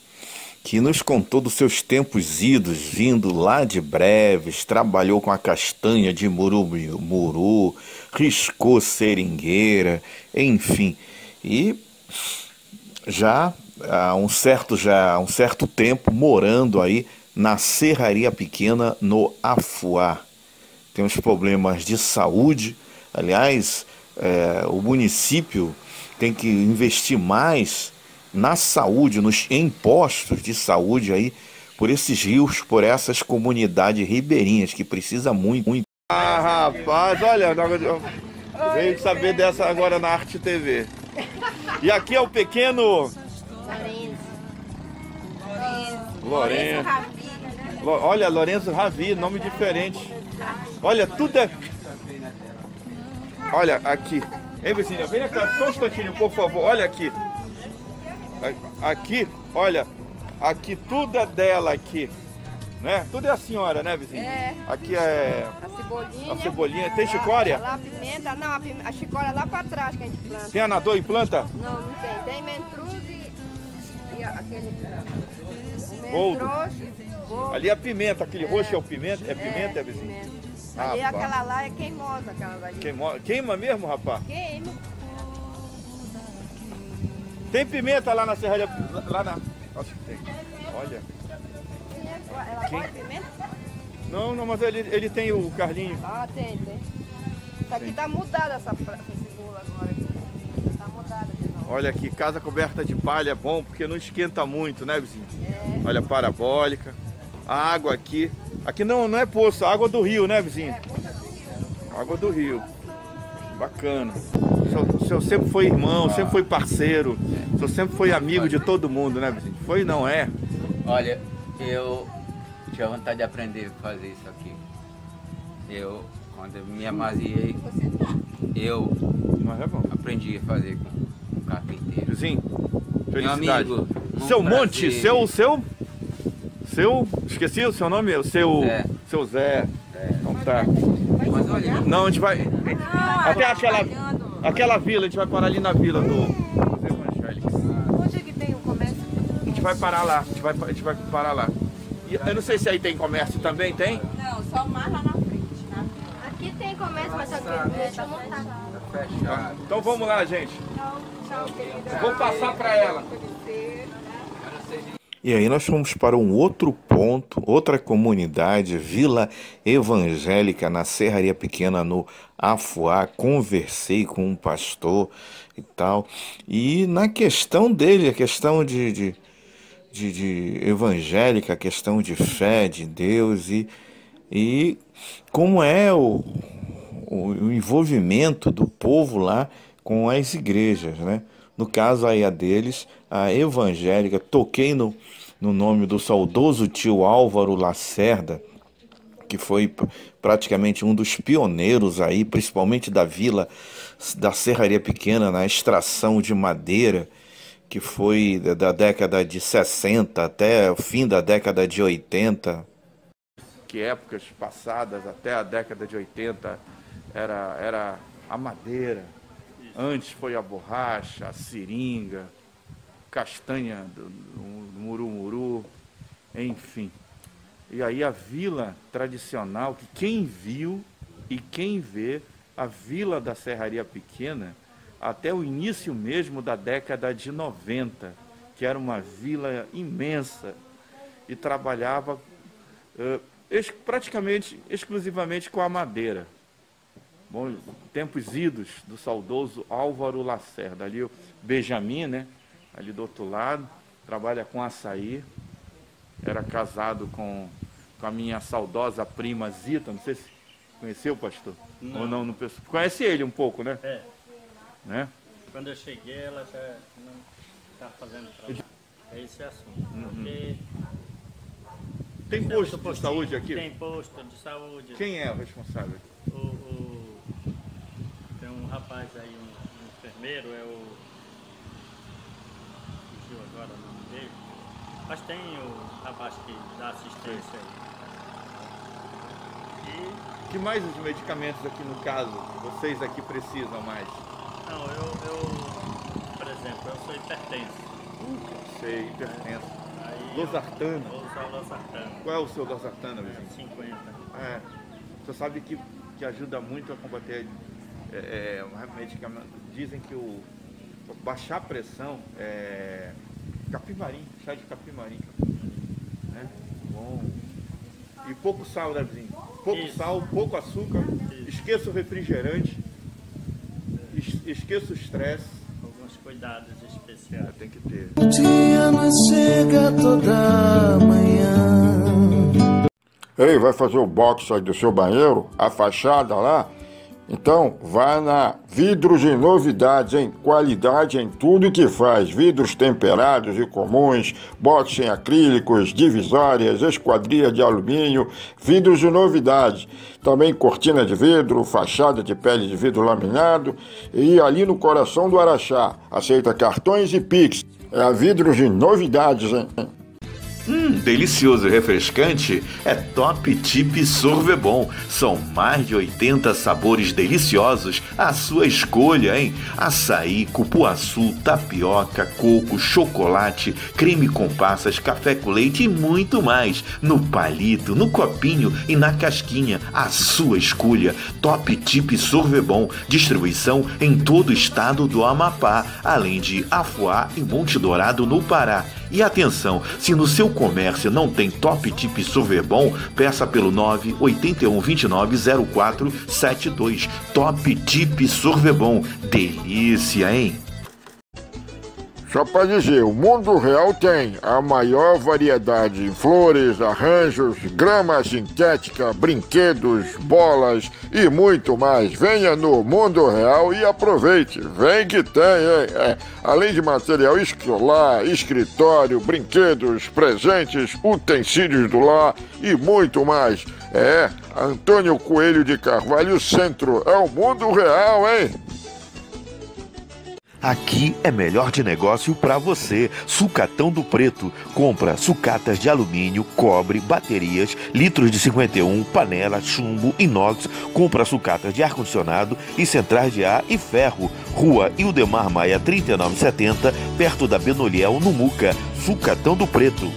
que nos contou dos seus tempos idos, vindo lá de breves, trabalhou com a castanha de murumuru, riscou seringueira, enfim. E já há um certo, já, há um certo tempo morando aí na Serraria Pequena, no Afuá. Tem uns problemas de saúde, aliás, é, o município tem que investir mais na saúde, nos impostos de saúde aí, por esses rios, por essas comunidades ribeirinhas que precisa muito, muito. Ah, rapaz, olha, veio saber dessa agora na Arte TV. E aqui é o pequeno Lourenço. Olha, Lourenço Ravi, nome diferente. Olha, tudo é. Olha aqui. Ei, vizinha, vem cá, só um instantinho, por favor. Olha aqui. Aqui, olha, aqui tudo é dela aqui. Né? Tudo é a senhora, né, vizinha? É. Aqui é A cebolinha. a cebolinha. Tem chicória? Lá a pimenta, não, a, pimenta, a chicória lá pra trás que a gente planta. Tem anador e planta? Não, não tem. Tem mentrude e, e aquele... boldo. Ali é a pimenta, aquele roxo é o pimenta? É pimenta, é, vizinha? Ali Rapaz. aquela lá é queimosa, aquela dali. Queima, queima mesmo, rapaz? Queima. Tem pimenta lá na serraria, lá na... Acho que tem. Olha. Ela Quem? gosta de pimenta? Não, não, mas ele, ele tem o Carlinho. Ah, tem, tem. Isso aqui tá mudada essa, cebola agora. Tá mudada de novo. Olha aqui, casa coberta de palha é bom porque não esquenta muito, né, vizinho? Olha, parabólica. A água aqui. Aqui não, não é poço, a água do rio, né, vizinho? Água do rio. Bacana. O senhor, o senhor sempre foi irmão, sempre foi parceiro. O senhor sempre foi amigo de todo mundo, né, vizinho? Foi não é? Olha, eu tinha vontade de aprender a fazer isso aqui. Eu, quando eu me amaziei, eu aprendi a fazer com, com carpinteiro. Vizinho, Meu felicidade. amigo, um seu Monte, prazer. seu, seu, seu, esqueci o seu nome, o seu, Zé. seu Zé. Então tá. Não, a gente vai. Até aquela, aquela vila, a gente vai parar ali na vila do, evangélicos. Onde é que tem o comércio? A gente vai parar lá, a gente vai, a gente vai parar lá. E eu não sei se aí tem comércio também, tem? Não, só mais lá na frente. Aqui tem comércio, mas que deixa eu montar. Tá. Então vamos lá, gente. Tchau, querida. Vou passar para ela. E aí nós fomos para um outro ponto, outra comunidade, Vila Evangélica, na Serraria Pequena, no Afuá. Conversei com um pastor e tal. E na questão dele, a questão de, de, de, de evangélica, a questão de fé, de Deus e, e como é o, o, envolvimento do povo lá com as igrejas, né? No caso aí a deles, a evangélica, toquei no, no nome do saudoso tio Álvaro Lacerda, que foi pr- praticamente um dos pioneiros aí, principalmente da vila da Serraria Pequena, na extração de madeira, que foi da- da década de 60 até o fim da década de 80. Que épocas passadas, até a década de 80, era, era a madeira. Antes foi a borracha, a seringa, castanha do, do murumuru, enfim. E aí a vila tradicional, que quem viu e quem vê a vila da Serraria Pequena até o início mesmo da década de 90, que era uma vila imensa e trabalhava eh, ex- praticamente exclusivamente com a madeira. Bom, tempos idos do saudoso Álvaro Lacerda, ali o Benjamin, né? Ali do outro lado, trabalha com açaí. Era casado com, com a minha saudosa prima Zita, não sei se conheceu, pastor? Não. Ou não, não Conhece ele um pouco, né? É. né? Quando eu cheguei, ela já não está fazendo trabalho. É esse assunto. Uhum. Porque Tem posto de postinho, saúde aqui? Tem posto de saúde. Quem é o responsável? O, o- tem um rapaz aí, um, um enfermeiro, é o. Fugiu agora o nome dele. Mas tem o rapaz que dá assistência aí. Que mais os medicamentos aqui no caso, vocês aqui precisam mais? E. Não, eu, eu por exemplo, eu sou hipertenso. Sei, hipertenso. Aí Losartana. eu Vou usar o losartana. Qual é o seu losartana, vizinho? 50. É. Você sabe que, que ajuda muito a combater é, é, medicamento. Dizem que o baixar a pressão é capivarim, chá de capivarim. Né? Bom. E pouco sal, né, vizinho? Pouco Isso. sal, pouco açúcar. Esqueça o refrigerante. es- Esqueça o estresse. Alguns cuidados especiais. Tem que ter. O dia não chega toda manhã. Ei, vai fazer o box aí do seu banheiro? A fachada lá? Então, vai na Vidros e Novidades, em qualidade em tudo que faz. Vidros temperados e comuns, box em acrílicos, divisórias, esquadrias de alumínio, vidros e novidades. Também cortina de vidro, fachada de pele de vidro laminado e ali no coração do Araxá. Aceita cartões e Pix. É a Vidros e Novidades, hein? Hum, delicioso e refrescante é Top Tip Sorvebon. São mais de 80 sabores deliciosos à sua escolha, hein? Açaí, cupuaçu, tapioca, coco, chocolate, creme com passas, café com leite e muito mais. No palito, no copinho e na casquinha. A sua escolha. Top Tip Sorvebon. Distribuição em todo o estado do Amapá, além de Afuá e Monte Dourado no Pará. E atenção, se no seu comércio não tem Top Tip Sorvebon, peça pelo 981 29 0472. Top Tip Sorvebon. Delícia, hein? Só para dizer, o mundo real tem a maior variedade em flores, arranjos, grama sintética, brinquedos, bolas e muito mais. Venha no mundo real e aproveite. Vem que tem? É, além de material escolar, escritório, brinquedos, presentes, utensílios do lar e muito mais. É, Antônio Coelho de Carvalho Centro. É o mundo real, hein? Aqui é melhor de negócio para você. Sucatão do Preto. Compra sucatas de alumínio, cobre, baterias, litros de 51, panela, chumbo, inox. Compra sucatas de ar-condicionado e centrais de ar e ferro. Rua Ildemar Maia 3970, perto da Benoliel, no Muca. Sucatão do Preto.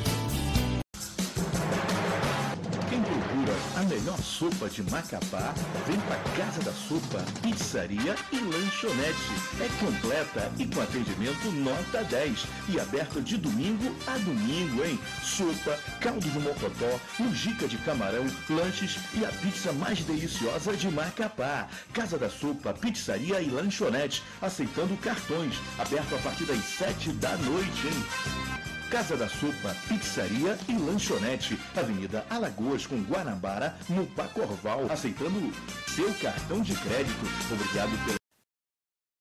De Macapá, vem pra Casa da Sopa, Pizzaria e Lanchonete. É completa e com atendimento nota 10 e aberta de domingo a domingo, hein? Sopa, caldo de mocotó, mujica de camarão, lanches e a pizza mais deliciosa de Macapá. Casa da Sopa, Pizzaria e Lanchonete, aceitando cartões, aberto a partir das 7 da noite, hein? Casa da Sopa, Pizzaria e Lanchonete, Avenida Alagoas com Guanabara, no Pacorval, aceitando seu cartão de crédito. Obrigado pela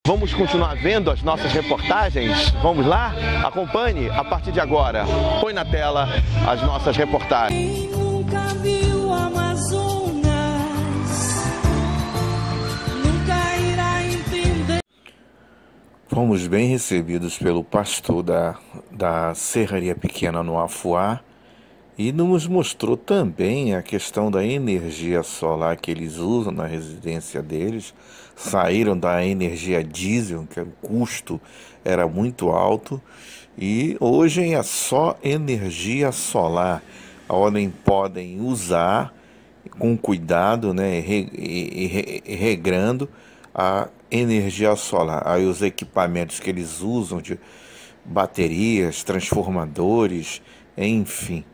Vamos continuar vendo as nossas reportagens? Vamos lá? Acompanhe a partir de agora. Põe na tela as nossas reportagens. Fomos bem recebidos pelo pastor da, da Serraria Pequena no Afuá e nos mostrou também a questão da energia solar que eles usam na residência deles. Saíram da energia diesel, que o custo era muito alto, e hoje é só energia solar, onde podem usar com cuidado, né, e regrando a energia solar. Aí os equipamentos que eles usam de baterias, transformadores, enfim.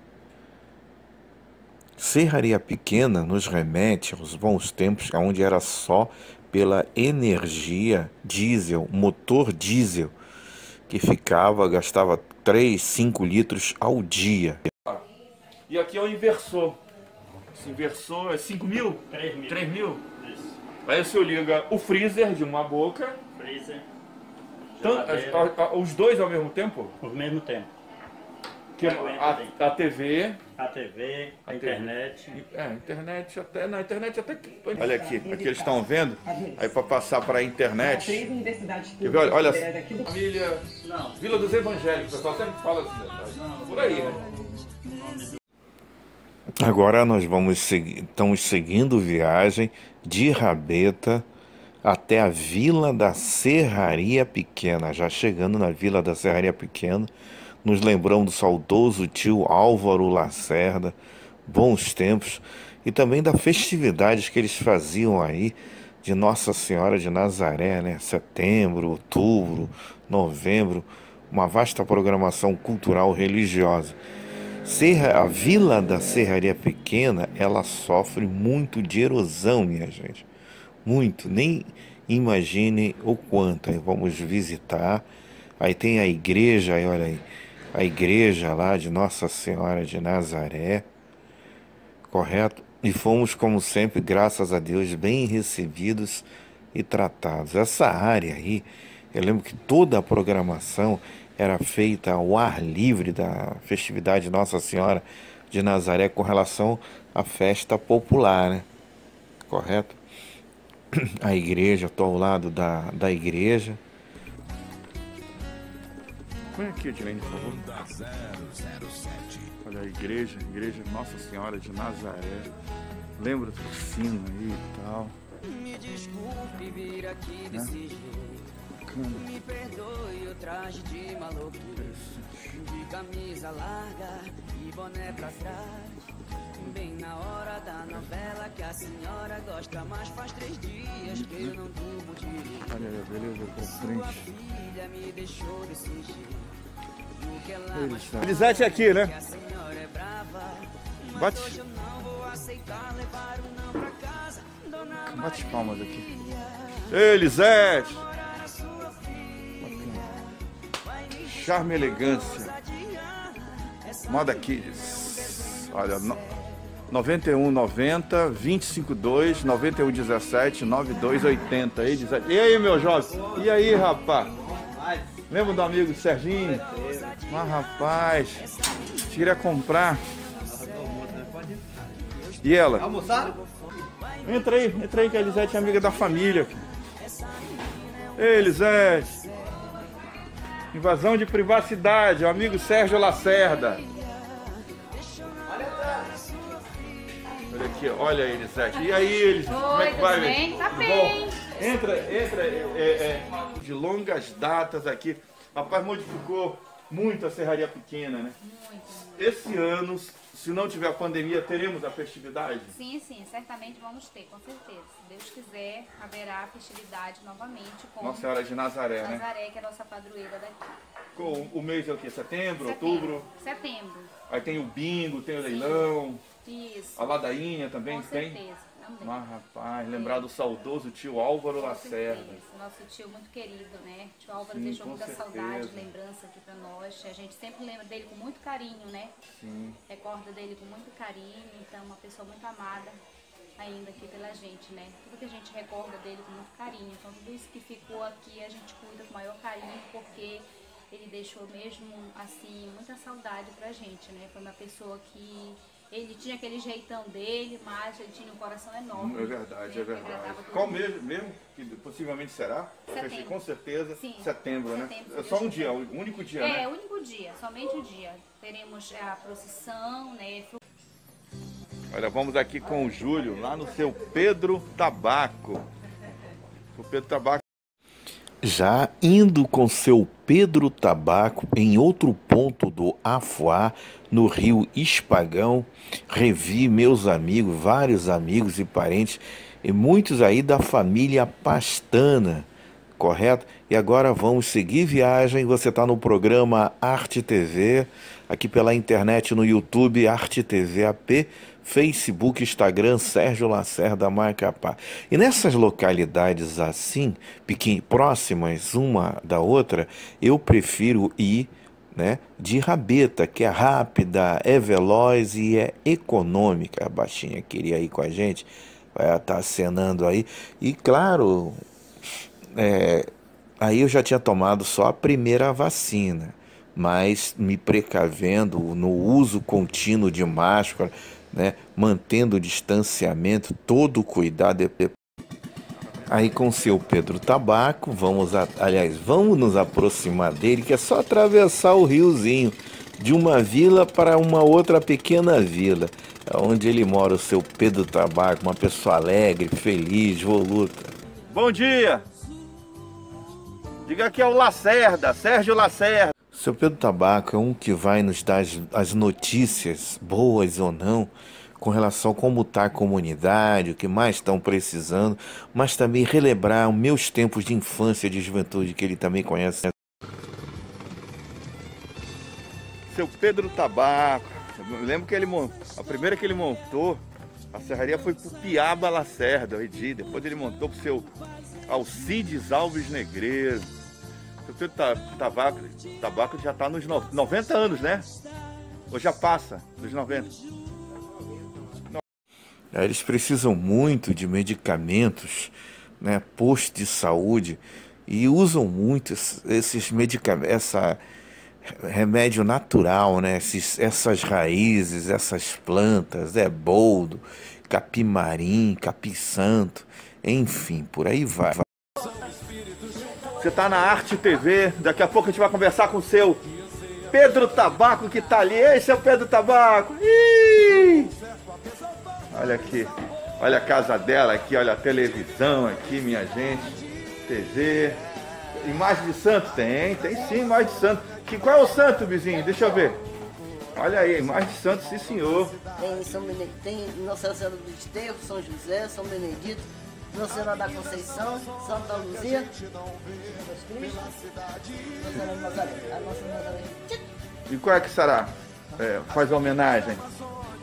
Serraria Pequena nos remete aos bons tempos onde era só pela energia diesel, motor diesel. que ficava, gastava 3, 5 litros ao dia. E aqui é o inversor. Esse inversor é 5 mil? 3 mil. 3 mil? Aí o senhor liga o freezer de uma boca. Freezer. A- a- os dois ao mesmo tempo? Ao mesmo tempo. Que a, a TV. A TV, a, internet. É, a internet até. Na internet até que. Olha aqui, aqui eles estão vendo. Aí para passar para a internet. Quer ver? Olha, olha família. Vila dos Evangélicos, o pessoal sempre fala assim. Por aí, né? Agora nós vamos seguir, estamos seguindo viagem de Rabeta até a Vila da Serraria Pequena. Já chegando na Vila da Serraria Pequena, nos lembramos do saudoso tio Álvaro Lacerda, bons tempos, e também das festividades que eles faziam aí de Nossa Senhora de Nazaré, né? Setembro, outubro, novembro, uma vasta programação cultural religiosa. Serra, a vila da Serraria Pequena, ela sofre muito de erosão, minha gente. Muito, nem imagine o quanto. Aí vamos visitar. Aí tem a igreja, aí olha aí, a igreja lá de Nossa Senhora de Nazaré, correto? E fomos, como sempre, graças a Deus, bem recebidos e tratados. Essa área aí, eu lembro que toda a programação era feita ao ar livre da festividade Nossa Senhora de Nazaré com relação à festa popular, né? Correto? A igreja, estou ao lado da, da igreja. Põe aqui, Edilene, por favor. Olha a igreja, igreja Nossa Senhora de Nazaré. Lembra do sino aí e tal. Me desculpe vir aqui Né? desse jeito. Me perdoe o traje de maluco. De camisa larga e boné pra trás. Bem na hora da novela que a senhora gosta, mas faz três dias que eu não durmo direito. Olha beleza, frente. Filha me deixou desse jeito. O Elisete aqui, né? que a senhora é brava. Bate. hoje eu não vou aceitar levar um não pra casa. Dona Bate palmas aqui. Elisete! Charme e elegância. Moda Kids. Olha, no, 91 90 252 91 17 9280. Aí, diz- E aí, meu jovem? E aí, rapaz? Lembra do amigo Serginho? Mas, rapaz, queria comprar. E ela? Almoçaram? Entra aí, entra aí que a Elisete é amiga da família. Ei, Elisete. Invasão de privacidade, o amigo Sérgio Lacerda. Olha aqui, olha aí, Elisete. E aí, Elisete, como é que Oi, vai? bem? Tá bem. Entra, entra, é, é, de longas datas aqui. Rapaz, modificou muito a Serraria Pequena, né? Esse ano, se não tiver a pandemia, teremos a festividade? Sim, sim, certamente vamos ter, com certeza. Se Deus quiser, haverá a festividade novamente com Nossa Senhora de Nazaré, né? Nazaré, que é a nossa padroeira daqui. Com o mês é o quê? Setembro, Setembro. outubro? Setembro. Aí tem o bingo, tem o leilão. Isso. A ladainha também Com tem? certeza, também. Mas rapaz, lembrar do saudoso tio Álvaro Com Lacerda. certeza. Nosso tio muito querido, né? Tio Álvaro Sim, deixou muita certeza. saudade, lembrança aqui pra nós. A gente sempre lembra dele com muito carinho, né? Sim. Recorda dele com muito carinho, então uma pessoa muito amada ainda aqui pela gente, né? Tudo que a gente recorda dele com muito carinho. Então tudo isso que ficou aqui a gente cuida com o maior carinho porque ele deixou mesmo assim muita saudade pra gente, né? Foi uma pessoa que ele tinha aquele jeitão dele, mas ele tinha um coração enorme. É verdade, é verdade. Qual mês mesmo? Que possivelmente será? Setembro. Com certeza. Sim. Setembro, né? Setembro, É só um dia, o único dia, É, né? o único dia, somente o dia. Teremos a procissão, né? Olha, vamos aqui com o Júlio, lá no seu Pedro Tabaco. O Pedro Tabaco. Já indo com seu Pedro Tabaco em outro ponto do Afuá, no rio Espagão, revi meus amigos, vários amigos e parentes, e muitos aí da família Pastana, correto? E agora vamos seguir viagem. Você está no programa Arte TV, aqui pela internet no YouTube Arte TV AP, Facebook, Instagram, Sérgio Lacerda Macapá. E nessas localidades assim, próximas uma da outra, eu prefiro ir né, de rabeta, que é rápida, é veloz e é econômica. A baixinha queria ir com a gente, vai estar acenando aí. E claro, é, aí eu já tinha tomado só a primeira vacina, mas me precavendo no uso contínuo de máscara, né, mantendo o distanciamento, todo o cuidado. Aí com o seu Pedro Tabaco, vamos, a, aliás, vamos nos aproximar dele, que é só atravessar o riozinho de uma vila para uma outra pequena vila, onde ele mora, o seu Pedro Tabaco, uma pessoa alegre, feliz, voluta. Bom dia! Diga que é o Lacerda, Sérgio Lacerda. Seu Pedro Tabaco é um que vai nos dar as, as notícias, boas ou não, com relação a como está a comunidade, o que mais estão precisando, mas também relembrar os meus tempos de infância e de juventude, que ele também conhece. Seu Pedro Tabaco. Eu lembro que ele a primeira que ele montou, a serraria foi pro Piaba Lacerda, Edi. Depois ele montou pro seu Alcides Alves Negreiro. Pedro Ta- Tabaco, Tabaco já tá nos no- 90 anos, né? Ou já passa dos 90? Aí Eles precisam muito de medicamentos, né, posto de saúde, e usam muito es- esses medicamentos, essa remédio natural, né, esses, essas raízes, essas plantas, é boldo, capimarim, capim-santo, enfim, por aí vai. Você tá na Arte TV, daqui a pouco a gente vai conversar com o seu Pedro Tabaco que tá ali. Esse é o Pedro Tabaco. Ih! Olha aqui, olha a casa dela aqui, olha a televisão aqui, minha gente. TV. Imagem de santo? Tem, tem sim, imagem de santo. Que, qual é o santo, vizinho? Deixa eu ver. Olha aí, imagem de santo, sim senhor. Tem, São Bene... tem Nossa Senhora do Desterro, São José, São Benedito, Nossa Senhora da Conceição, Santa Luzia, Jesus Cristo, Nossa Senhora de Nazaré. A Nossa Nazaré. E qual é que será? É, faz homenagem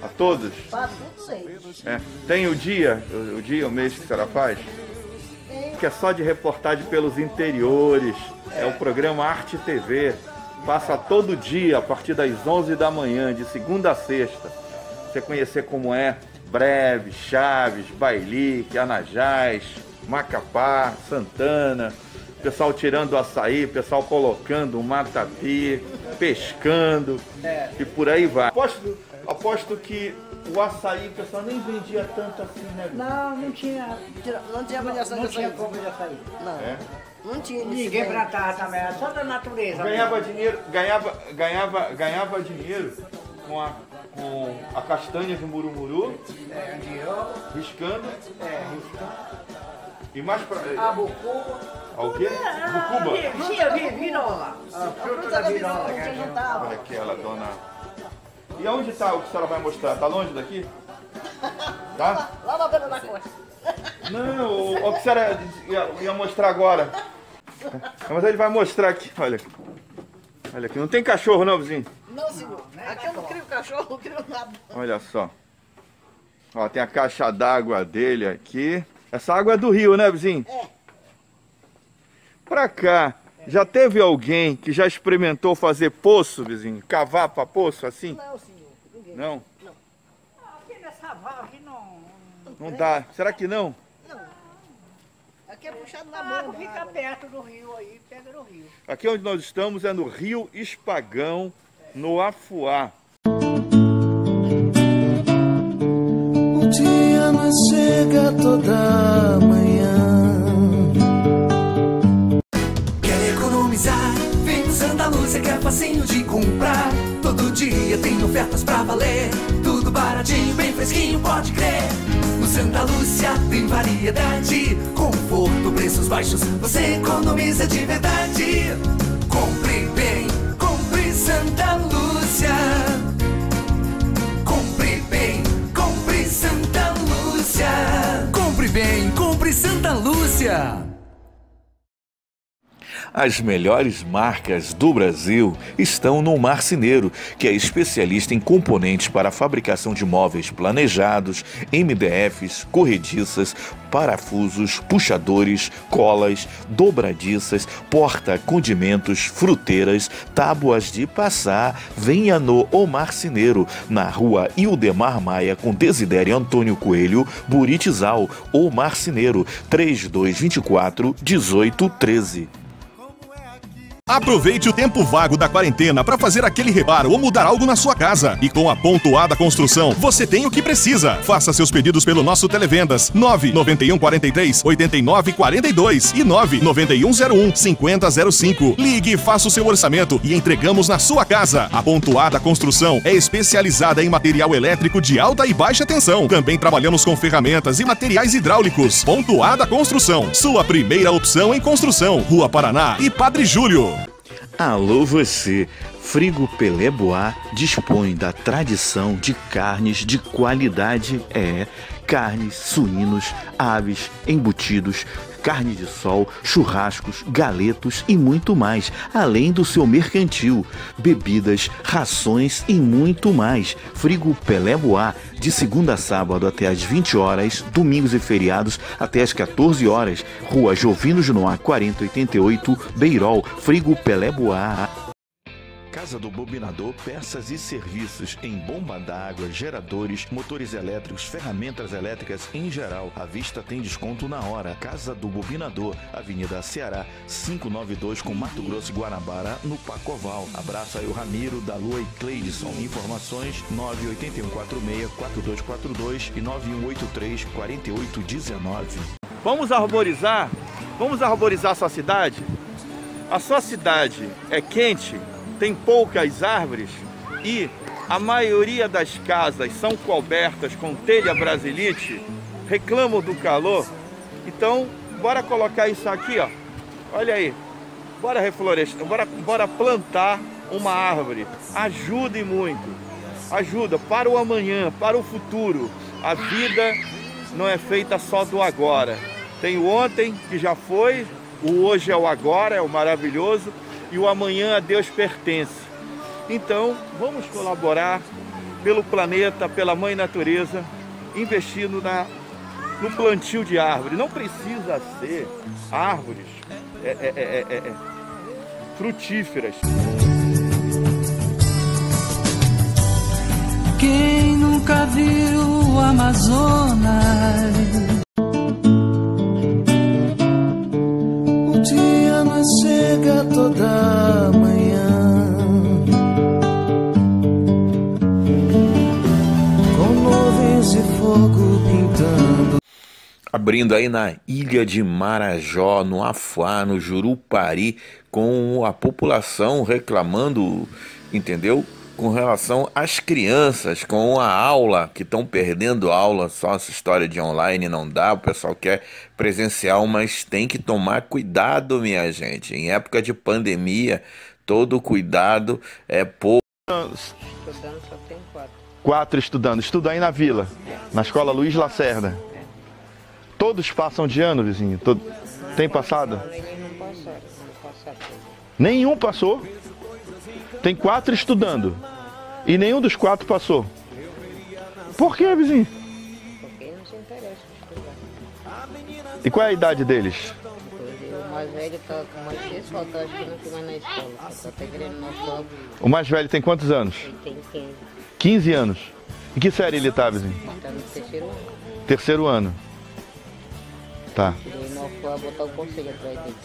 a todos? Para todos eles. É. Tem o dia, o, o dia, o mês que a senhora faz? Que é só de reportagem pelos interiores. É o programa Arte TV. Passa todo dia, a partir das 11 da manhã, de segunda a sexta. Você conhecer como é Breve, Chaves, Bailique, Anajás, Macapá, Santana. Pessoal tirando açaí, pessoal colocando um matapi, pescando É. e por aí vai. Aposto, aposto que o açaí o pessoal nem vendia tanto assim, né? Não, não tinha. Não tinha avaliação Não de tinha açaí. compra de açaí. Não. É. Não tinha. Ninguém plantava também, era só da natureza. Ganhava mesmo. dinheiro, ganhava, ganhava, ganhava dinheiro com a, com a castanha de murumuru, É, riscando. é, riscando. E mais pra. A bucuba. Ah, o quê? Bucuba? Tinha vi- vinola. A fruta da vinola. Olha aqui ela, dona. E aonde está o que a senhora vai mostrar? Tá longe daqui? Tá? Lá na beira da costa. Não, o, o que a senhora ia, ia mostrar agora. Mas ele vai mostrar aqui, olha. Olha aqui, não tem cachorro não, vizinho? Não, senhor. Aqui eu não crio cachorro, não crio nada. Olha só. Ó, tem a caixa d'água dele aqui. Essa água é do rio, né, vizinho? É. Pra cá, já teve alguém que já experimentou fazer poço, vizinho? Cavar pra poço assim? Não, senhor. Ninguém. Não? Aqui nessa vala aqui não. Não dá. Será que não? Aqui é puxado na mão. água fica perto do rio aí, pega no rio. Aqui onde nós estamos é no Rio Espagão, no Afuá. O dia nos chega toda manhã. Quer economizar? Vem no Santa Lúcia que é facinho de comprar. Todo dia tem ofertas pra valer. Tudo baratinho, bem fresquinho, pode crer. No Santa Lúcia tem variedade. Conforto, preços baixos, você economiza de verdade. Compre Santa Lúcia. Compre bem, compre Santa Lúcia. Compre bem, compre Santa Lúcia. As melhores marcas do Brasil estão no Marceneiro, que é especialista em componentes para a fabricação de móveis planejados, MDFs, corrediças, parafusos, puxadores, colas, dobradiças, porta-condimentos, fruteiras, tábuas de passar. Venha no O Marceneiro, na rua Ildemar Maia, com Desidério Antônio Coelho, Buritizal. O Marceneiro, 3224 1813. Aproveite o tempo vago da quarentena para fazer aquele reparo ou mudar algo na sua casa. E com a Pontuada Construção, você tem o que precisa. Faça seus pedidos pelo nosso Televendas 991 43 89 42 e 99101 5005. Ligue e faça o seu orçamento e entregamos na sua casa. A Pontuada Construção é especializada em material elétrico de alta e baixa tensão. Também trabalhamos com ferramentas e materiais hidráulicos. Pontuada Construção, sua primeira opção em construção. Rua Paraná e Padre Júlio. Alô você! Frigo Pelé Bois dispõe da tradição de carnes de qualidade, é, carnes, suínos, aves, embutidos, carne de sol, churrascos, galetos e muito mais, além do seu mercantil, bebidas, rações e muito mais. Frigo Pelé Bois, de segunda a sábado até às 20 horas, domingos e feriados até às 14 horas. Rua Jovino Junoá 4088, Beirol, Frigo Pelé Bois. Casa do Bobinador, peças e serviços em bomba d'água, geradores, motores elétricos, ferramentas elétricas em geral. A vista tem desconto na hora. Casa do Bobinador, Avenida Ceará, 592 com Mato Grosso e Guanabara, no Pacoval. Abraço aí o Ramiro, da Lua e Cleidson. Informações 98146-4242 e 9183-4819. Vamos arborizar? Vamos arborizar a sua cidade? A sua cidade é quente? Tem poucas árvores? E a maioria das casas são cobertas com telha brasilite? Reclamam do calor? Então, bora colocar isso aqui, ó. Olha aí. Bora reflorestar, bora, bora plantar uma árvore. Ajude muito. Ajuda para o amanhã, para o futuro. A vida não é feita só do agora. Tem o ontem, que já foi, o hoje é o agora, é o maravilhoso, e o amanhã a Deus pertence. Então, vamos colaborar pelo planeta, pela Mãe Natureza, investindo na, no plantio de árvores. Não precisa ser árvores é, é, é, é, é, frutíferas. Quem nunca viu o Amazonas? Abrindo aí na ilha de Marajó, no Afuá, no Jurupari, com a população reclamando, entendeu? Com relação às crianças, com a aula, que estão perdendo aula, só essa história de online não dá, o pessoal quer presencial, mas tem que tomar cuidado, minha gente. Em época de pandemia, todo cuidado é pouco. Estudando só tem quatro. Quatro estudando. Estuda aí na vila, na escola Luiz Lacerda. Todos passam de ano, vizinho? Todo... Tem passado? Nenhum passou. Tem quatro estudando. E nenhum dos quatro passou. Por que, vizinho? Porque não se interessa estudar. E qual é a idade deles? O mais velho tá com mais seis faltas, acho que não fica mais na escola. Só querendo na escola. O mais velho tem quantos anos? Ele tem 15. 15 anos. Em que série ele tá, vizinho? Tá no terceiro ano. Terceiro ano. Tá. Botar o conselho atrás dele.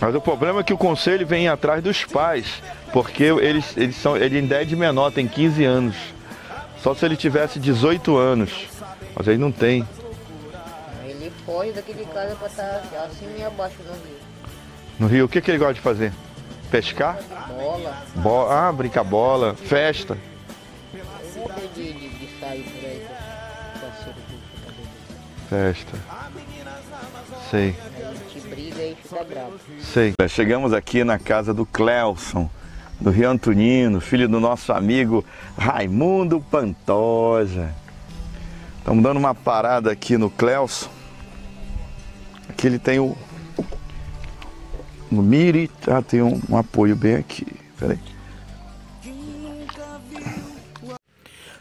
Mas o problema é que o conselho vem atrás dos pais, porque eles, eles são, ele ainda é de menor, tem 15 anos. Só se ele tivesse 18 anos. Mas ele não tem. Ele foge daqui de casa pra estar assim e abaixo no rio. No Rio, o que, que ele gosta de fazer? Pescar? Bola. Bo ah, brincar bola, festa. Festa. Sei. Sei. Chegamos aqui na casa do Clelson, do Rio Antonino, filho do nosso amigo Raimundo Pantoja. Estamos dando uma parada aqui no Clelson. Aqui ele tem o. No Miri, tá? Tem um, um apoio bem aqui. Peraí.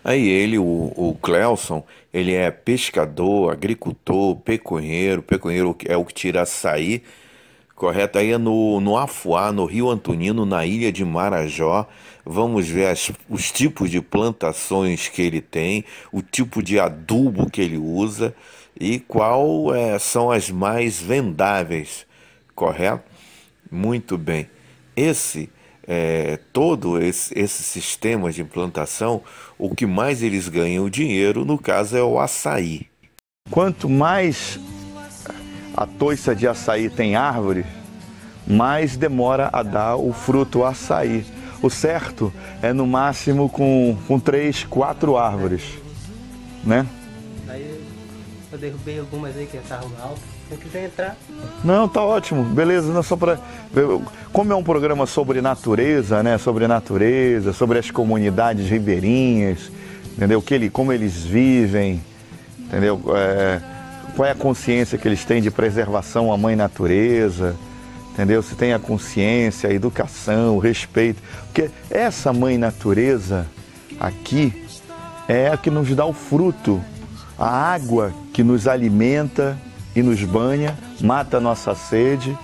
Aí ele, o, o Clelson, ele é pescador, agricultor, peconheiro. Peconheiro é o que tira açaí, correto? Aí é no, no Afuá, no Rio Antonino, na ilha de Marajó. Vamos ver as, os tipos de plantações que ele tem, o tipo de adubo que ele usa e qual é, são as mais vendáveis, correto? Muito bem. Esse é, todo esse, esse sistema de implantação, o que mais eles ganham dinheiro, no caso, é o açaí. Quanto mais a toiça de açaí tem árvore, mais demora a dar o fruto açaí. O certo é no máximo com, com três, quatro árvores, né? Aí eu derrubei algumas aí que estavam altas. Se quiser entrar. Não, tá ótimo. Beleza, não só para como é um programa sobre natureza, né? Sobre natureza, sobre as comunidades ribeirinhas, entendeu? Que ele, como eles vivem, entendeu? É, qual é a consciência que eles têm de preservação à mãe natureza, entendeu? Se tem a consciência, a educação, o respeito, porque essa mãe natureza aqui é a que nos dá o fruto, a água que nos alimenta e nos banha, mata a nossa sede,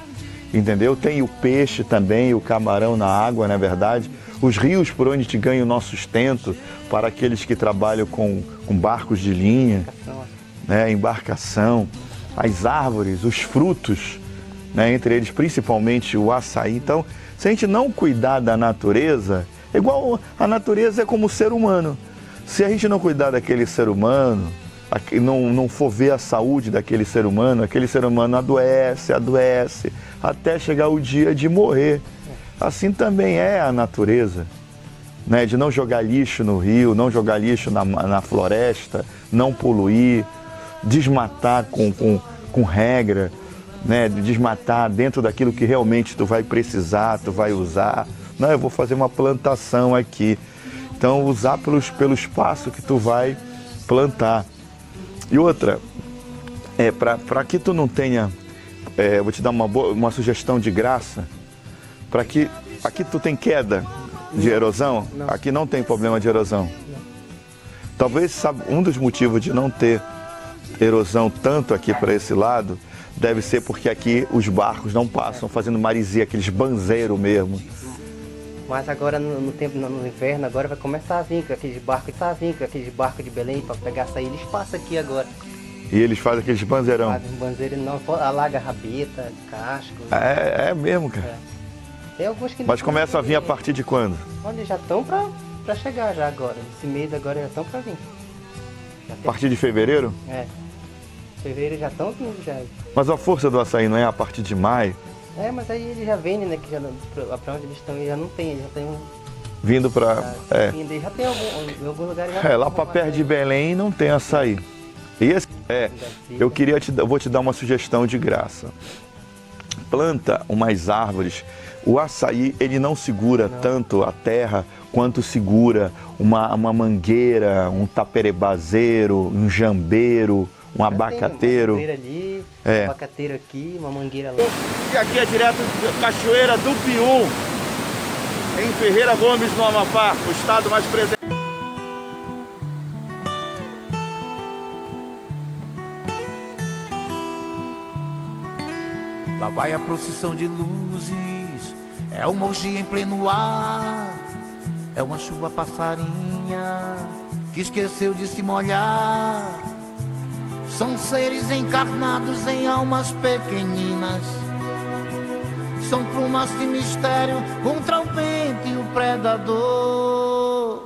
entendeu? Tem o peixe também, o camarão na água, não é verdade? Os rios por onde te ganha o nosso sustento para aqueles que trabalham com, com barcos de linha, né, embarcação, as árvores, os frutos, né, entre eles principalmente o açaí. Então, se a gente não cuidar da natureza, igual a natureza é como o ser humano. Se a gente não cuidar daquele ser humano, não, não for ver a saúde daquele ser humano, aquele ser humano adoece, adoece, até chegar o dia de morrer. Assim também é a natureza, né? de não jogar lixo no rio, não jogar lixo na, na floresta, não poluir, desmatar com, com, com regra, né? desmatar dentro daquilo que realmente tu vai precisar, tu vai usar. Não, eu vou fazer uma plantação aqui. Então, usar pelos, pelo espaço que tu vai plantar. E outra, é, para que tu não tenha, é, vou te dar uma, boa, uma sugestão de graça, para que aqui tu tem queda de erosão, não. aqui não tem problema de erosão. Não. Talvez sabe, um dos motivos de não ter erosão tanto aqui para esse lado deve ser porque aqui os barcos não passam fazendo marizia, aqueles banzeiros mesmo. Mas agora no, no tempo, no, no, inverno, agora vai começar a vir com aqueles barcos de Savim, com aqueles barcos de Belém para pegar açaí, eles passam aqui agora. E eles fazem aqueles banzeirão? Fazem banzeiro não, alaga rabeta, casco. É, é mesmo, cara. É. Tem alguns que Mas começa a vir a partir de quando? Olha, já estão para chegar já agora. Esse mês agora já estão para vir. A partir de fevereiro? É. Fevereiro já estão vindo já. Mas a força do açaí não é a partir de maio? É, mas aí eles já vendem, né? Que já, pra, onde eles estão, já não tem, já tem um. Vindo pra. é. Vindo, já tem algum, em algum lugar já É, lá pra perto de Belém não tem açaí. E esse, é, eu queria te, eu vou te dar uma sugestão de graça. Planta umas árvores. O açaí, ele não segura não. tanto a terra quanto segura uma, uma mangueira, um taperebazeiro, um jambeiro, um abacateiro. Uma ali, é. um abacateiro aqui, uma mangueira lá. E aqui é direto da Cachoeira do Pium, em Ferreira Gomes, no Amapá, o estado mais presente. Lá vai a procissão de luzes, é o Mogi em pleno ar, é uma chuva passarinha que esqueceu de se molhar. São seres encarnados em almas pequeninas. São plumas de mistério contra o vento e o predador.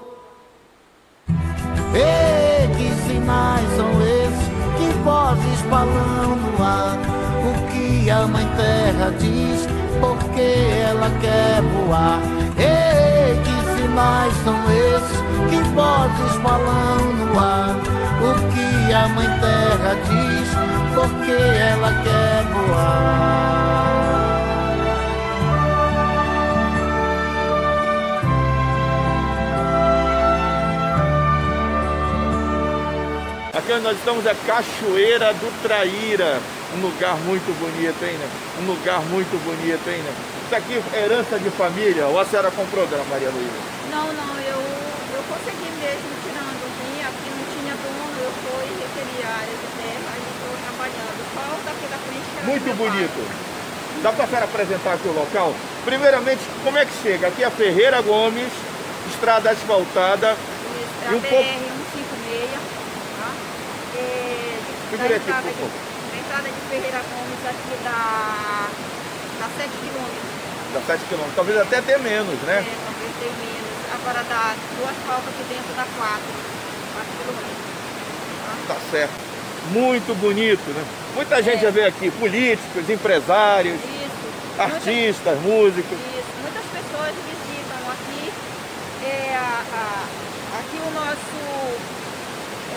E que sinais são esses? Que vozes falam no ar? O que a mãe terra diz? Porque ela quer voar. E que sinais são esses? Que vozes falam no ar? O que a mãe terra diz, porque ela quer voar. Aqui onde nós estamos é Cachoeira do Traíra. Um lugar muito bonito, hein, né? Um lugar muito bonito, hein, né? Isso aqui é herança de família ou a senhora comprou, dona Maria Luísa? Não, não, eu, eu consegui mesmo tirando vinha, aqui não tinha dono, eu fui e requeri a área de terra e estou trabalhando. O daqui da era Muito bonito. Dá para a senhora apresentar aqui o local? Primeiramente, como é que chega? Aqui é a Ferreira Gomes, estrada asfaltada. É E a um pouco. BR-156, tá? É, de- da aqui, entrada de, da entrada de Ferreira Gomes aqui da, da 7 quilômetros. Dá 7 quilômetros. Talvez até ter menos, né? É, talvez tenha menos. Agora dá do asfalto aqui dentro dá 4, 4 quilômetros. Tá certo. Muito bonito, né? Muita gente já veio aqui, políticos, empresários, artistas, músicos. Isso, muitas pessoas visitam aqui. É, a- a- aqui o nosso,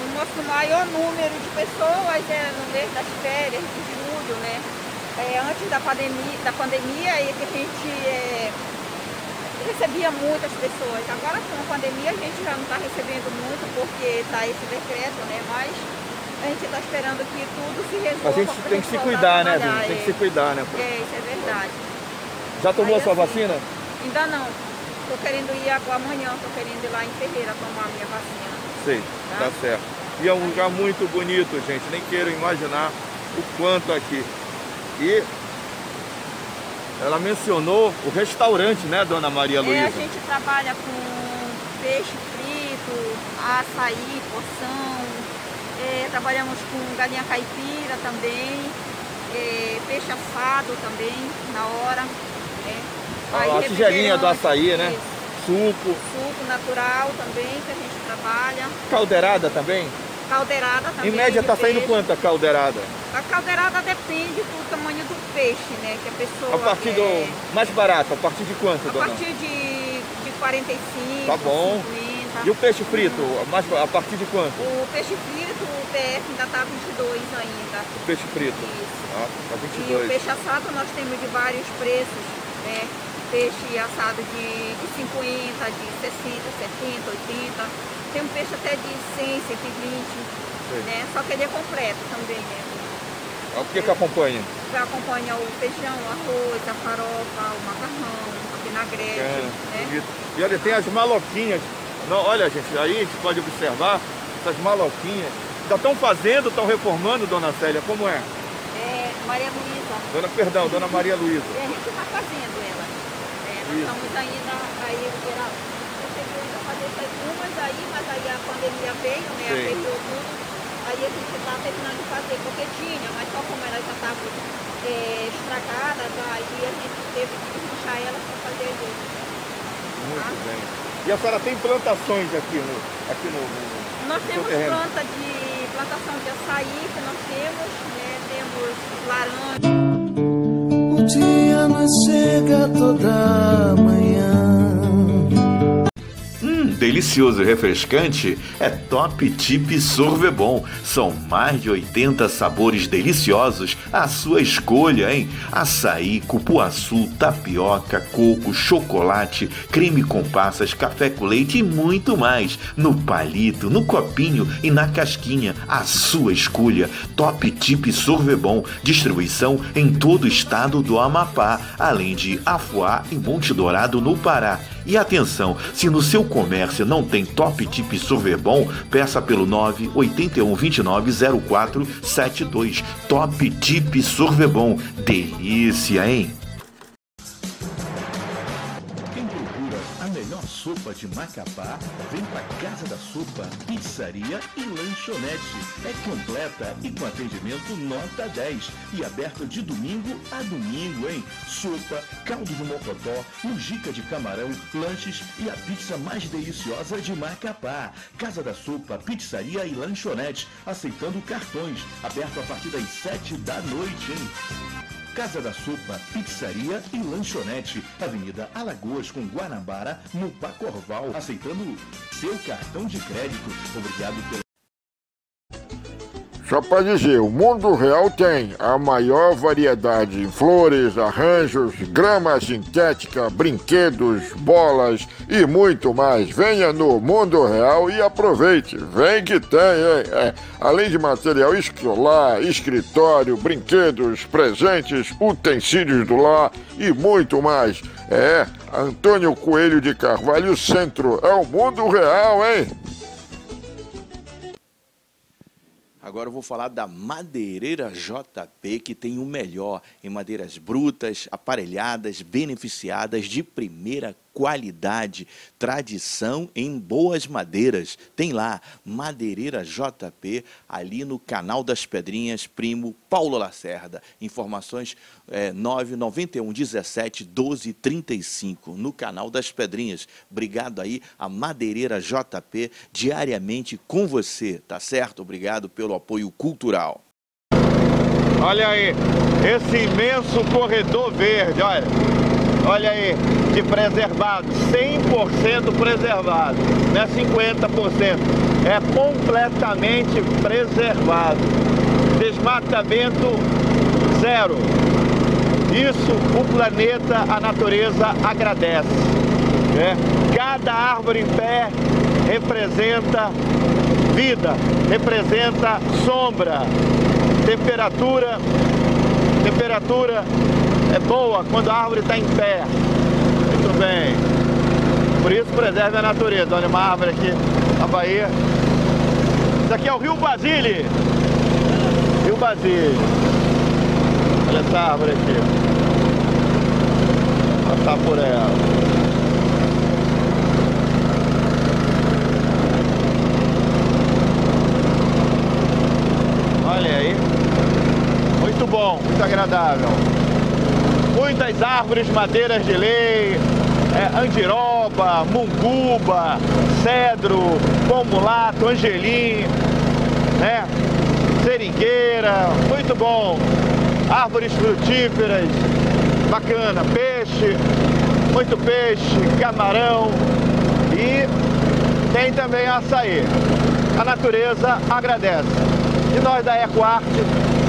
o nosso maior número de pessoas é no mês das férias, de julho, né? É, antes da pandemia, da pandemia aí que a gente é, recebia muitas pessoas. Agora com a pandemia a gente já não está recebendo muito porque está esse decreto, né? Mas a gente está esperando que tudo se resolva. A gente pra tem que se voltar a cuidar, né? Tem que é. se cuidar, né? É, isso é verdade. Já tomou Aí, a sua assim, vacina? Ainda não. Tô querendo ir agora amanhã, tô querendo ir lá em Ferreira tomar a minha vacina. Sei, tá certo. E é um lugar muito bonito, gente. Nem quero imaginar o quanto aqui. E ela mencionou o restaurante, né, dona Maria É, a Luísa? gente trabalha com peixe frito, açaí, porção, é, trabalhamos com galinha caipira também, é, peixe assado também, na hora. Aí A tigelinha do açaí, né? isso. Suco. Suco natural também, que a gente trabalha. Caldeirada também? Caldeirada também. Em média de tá saindo peixe. quanto a caldeirada? A caldeirada depende do tamanho do peixe, né? Que a pessoa A partir do mais barato, a partir de quanto, A dona? partir de, de 45, Tá bom. 50. E o peixe frito, a mais, a partir de quanto? O peixe frito, o PF ainda tá 22 ainda. O peixe frito. Ah, tá E 22. o peixe assado nós temos de vários preços, né? Peixe assado de, de 50, de 60, 70, 80. Tem um peixe até de 100, 120, Sei. né? Só que ele é completo também, né? Ah, O que que acompanha? Já acompanha o feijão, o arroz, a farofa, o macarrão, o vinagrete, É, né? E olha, tem as maloquinhas. Não, olha, gente, aí a gente pode observar essas maloquinhas. Já estão fazendo, estão reformando, dona Célia, como é? É, Maria Luísa. Dona, perdão, dona Maria Luísa. É, a gente está fazendo ela. É, nós Isso. estamos ainda, aí eu a fazer algumas aí, mas aí a pandemia veio, né? Sim. Apertou tudo. Aí a gente está terminando de fazer, porque tinha, mas só como elas já estavam é, estragadas, aí a gente teve que desmanchar elas para fazer as outras. Muito bem. E a senhora tem plantações aqui no, aqui no, no- Nós no temos terreno? planta de plantação de açaí que nós temos, né? Temos laranja. O dia nos chega toda manhã. Delicioso e refrescante é Top Tip Sorvebon. São mais de 80 sabores deliciosos à sua escolha, hein? Açaí, cupuaçu, tapioca, coco, chocolate, creme com passas, café com leite e muito mais. No palito, no copinho e na casquinha. A sua escolha. Top Tip Sorvebon. Distribuição em todo o estado do Amapá, além de Afuá e Monte Dourado no Pará. E atenção, se no seu comércio não tem Top Tip Sorvebon, peça pelo 981 29 0472. Top Tip Sorvebon. Delícia, hein? De Macapá, vem pra Casa da Sopa, Pizzaria e Lanchonete. É completa e com atendimento nota 10 e aberta de domingo a domingo, hein? Sopa, caldo de mocotó, mujica de camarão, lanches e a pizza mais deliciosa de Macapá. Casa da Sopa, Pizzaria e Lanchonete, aceitando cartões. Aberto a partir das 7 da noite, hein? Casa da Sopa, Pizzaria e Lanchonete, Avenida Alagoas com Guanabara, no Pacorval, aceitando seu cartão de crédito. Obrigado pela Só para dizer, o mundo real tem a maior variedade em flores, arranjos, grama sintética, brinquedos, bolas e muito mais. Venha no mundo real e aproveite. Vem que tem? É, além de material escolar, escritório, brinquedos, presentes, utensílios do lar e muito mais. É, Antônio Coelho de Carvalho Centro. É o mundo real, hein? Agora eu vou falar da Madeireira JP, que tem o melhor em madeiras brutas, aparelhadas, beneficiadas, de primeira qualidade, tradição em boas madeiras. Tem lá Madeireira JP, ali no canal das Pedrinhas, primo Paulo Lacerda. Informações é, 991 17 12 35 no canal das Pedrinhas. Obrigado aí a Madeireira JP diariamente com você, tá certo? Obrigado pelo apoio cultural. Olha aí, esse imenso corredor verde, olha. Olha aí, de preservado, 100% preservado, não é 50%, é completamente preservado. Desmatamento zero. Isso o planeta, a natureza agradece. Né? Cada árvore em pé representa vida, representa sombra, temperatura, temperatura é boa quando a árvore está em pé. Por isso preserve a natureza. Olha uma árvore aqui na Bahia. Isso aqui é o Rio Basile. Rio Basile. Olha essa árvore aqui. Vou passar por ela. Olha aí. Muito bom, muito agradável. Muitas árvores, madeiras de lei, é, andiroba, munguba, cedro, pomulato, angelim, né? seringueira, muito bom. Árvores frutíferas, bacana, peixe, muito peixe, camarão e tem também açaí. A natureza agradece. E nós da EcoArte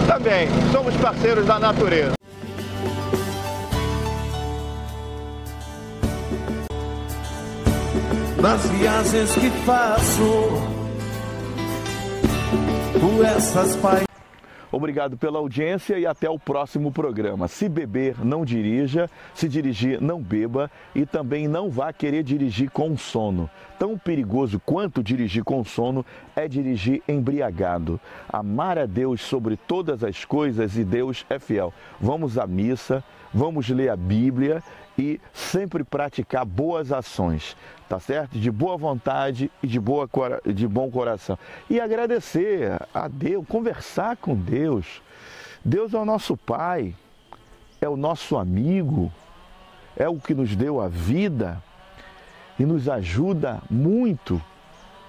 também somos parceiros da natureza. Nas viagens que faço por essas. Obrigado pela audiência e até o próximo programa. Se beber, não dirija, se dirigir, não beba e também não vá querer dirigir com sono. Tão perigoso quanto dirigir com sono é dirigir embriagado. Amar a Deus sobre todas as coisas e Deus é fiel. Vamos à missa, vamos ler a Bíblia e sempre praticar boas ações, tá certo? De boa vontade e de, boa, de bom coração. E agradecer a Deus, conversar com Deus. Deus é o nosso Pai, é o nosso amigo, é o que nos deu a vida e nos ajuda muito.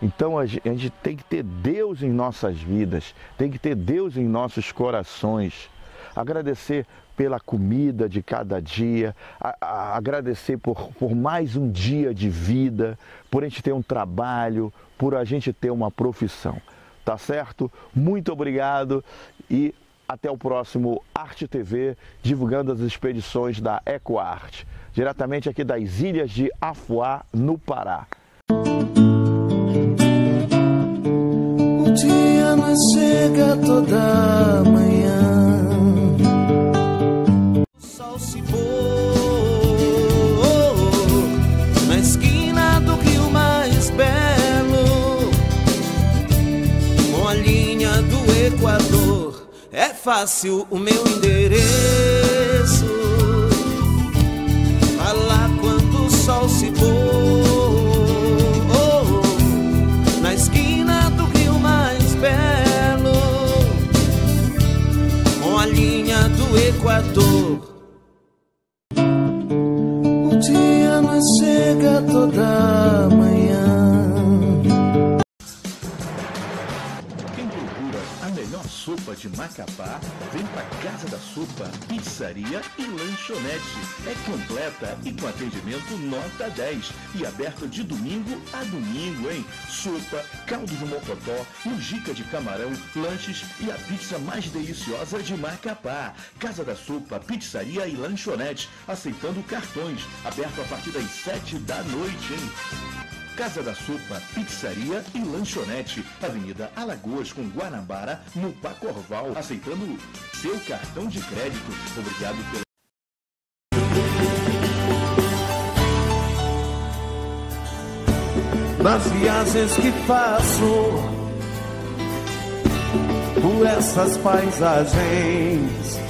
Então a gente tem que ter Deus em nossas vidas, tem que ter Deus em nossos corações. Agradecer pela comida de cada dia, a, a agradecer por, por mais um dia de vida, por a gente ter um trabalho, por a gente ter uma profissão. Tá certo? Muito obrigado e até o próximo Arte TV, divulgando as expedições da EcoArte, diretamente aqui das ilhas de Afuá, no Pará. O dia não chega toda manhã. Fácil o meu endereço. Vá lá quando o sol se pôr na esquina do rio mais belo, com a linha do Equador. O dia não chega toda manhã. Sopa de Macapá, vem pra Casa da Sopa, Pizzaria e Lanchonete. É completa e com atendimento nota 10. e aberto de domingo a domingo, hein? Sopa, caldo de mocotó, mujica de camarão, lanches e a pizza mais deliciosa de Macapá. Casa da Sopa, pizzaria e lanchonete, aceitando cartões. Aberto a partir das sete da noite, hein? Casa da Sopa, Pizzaria e Lanchonete, Avenida Alagoas com Guanabara, no Pacorval, aceitando seu cartão de crédito. Obrigado pela nas viagens que faço por essas paisagens.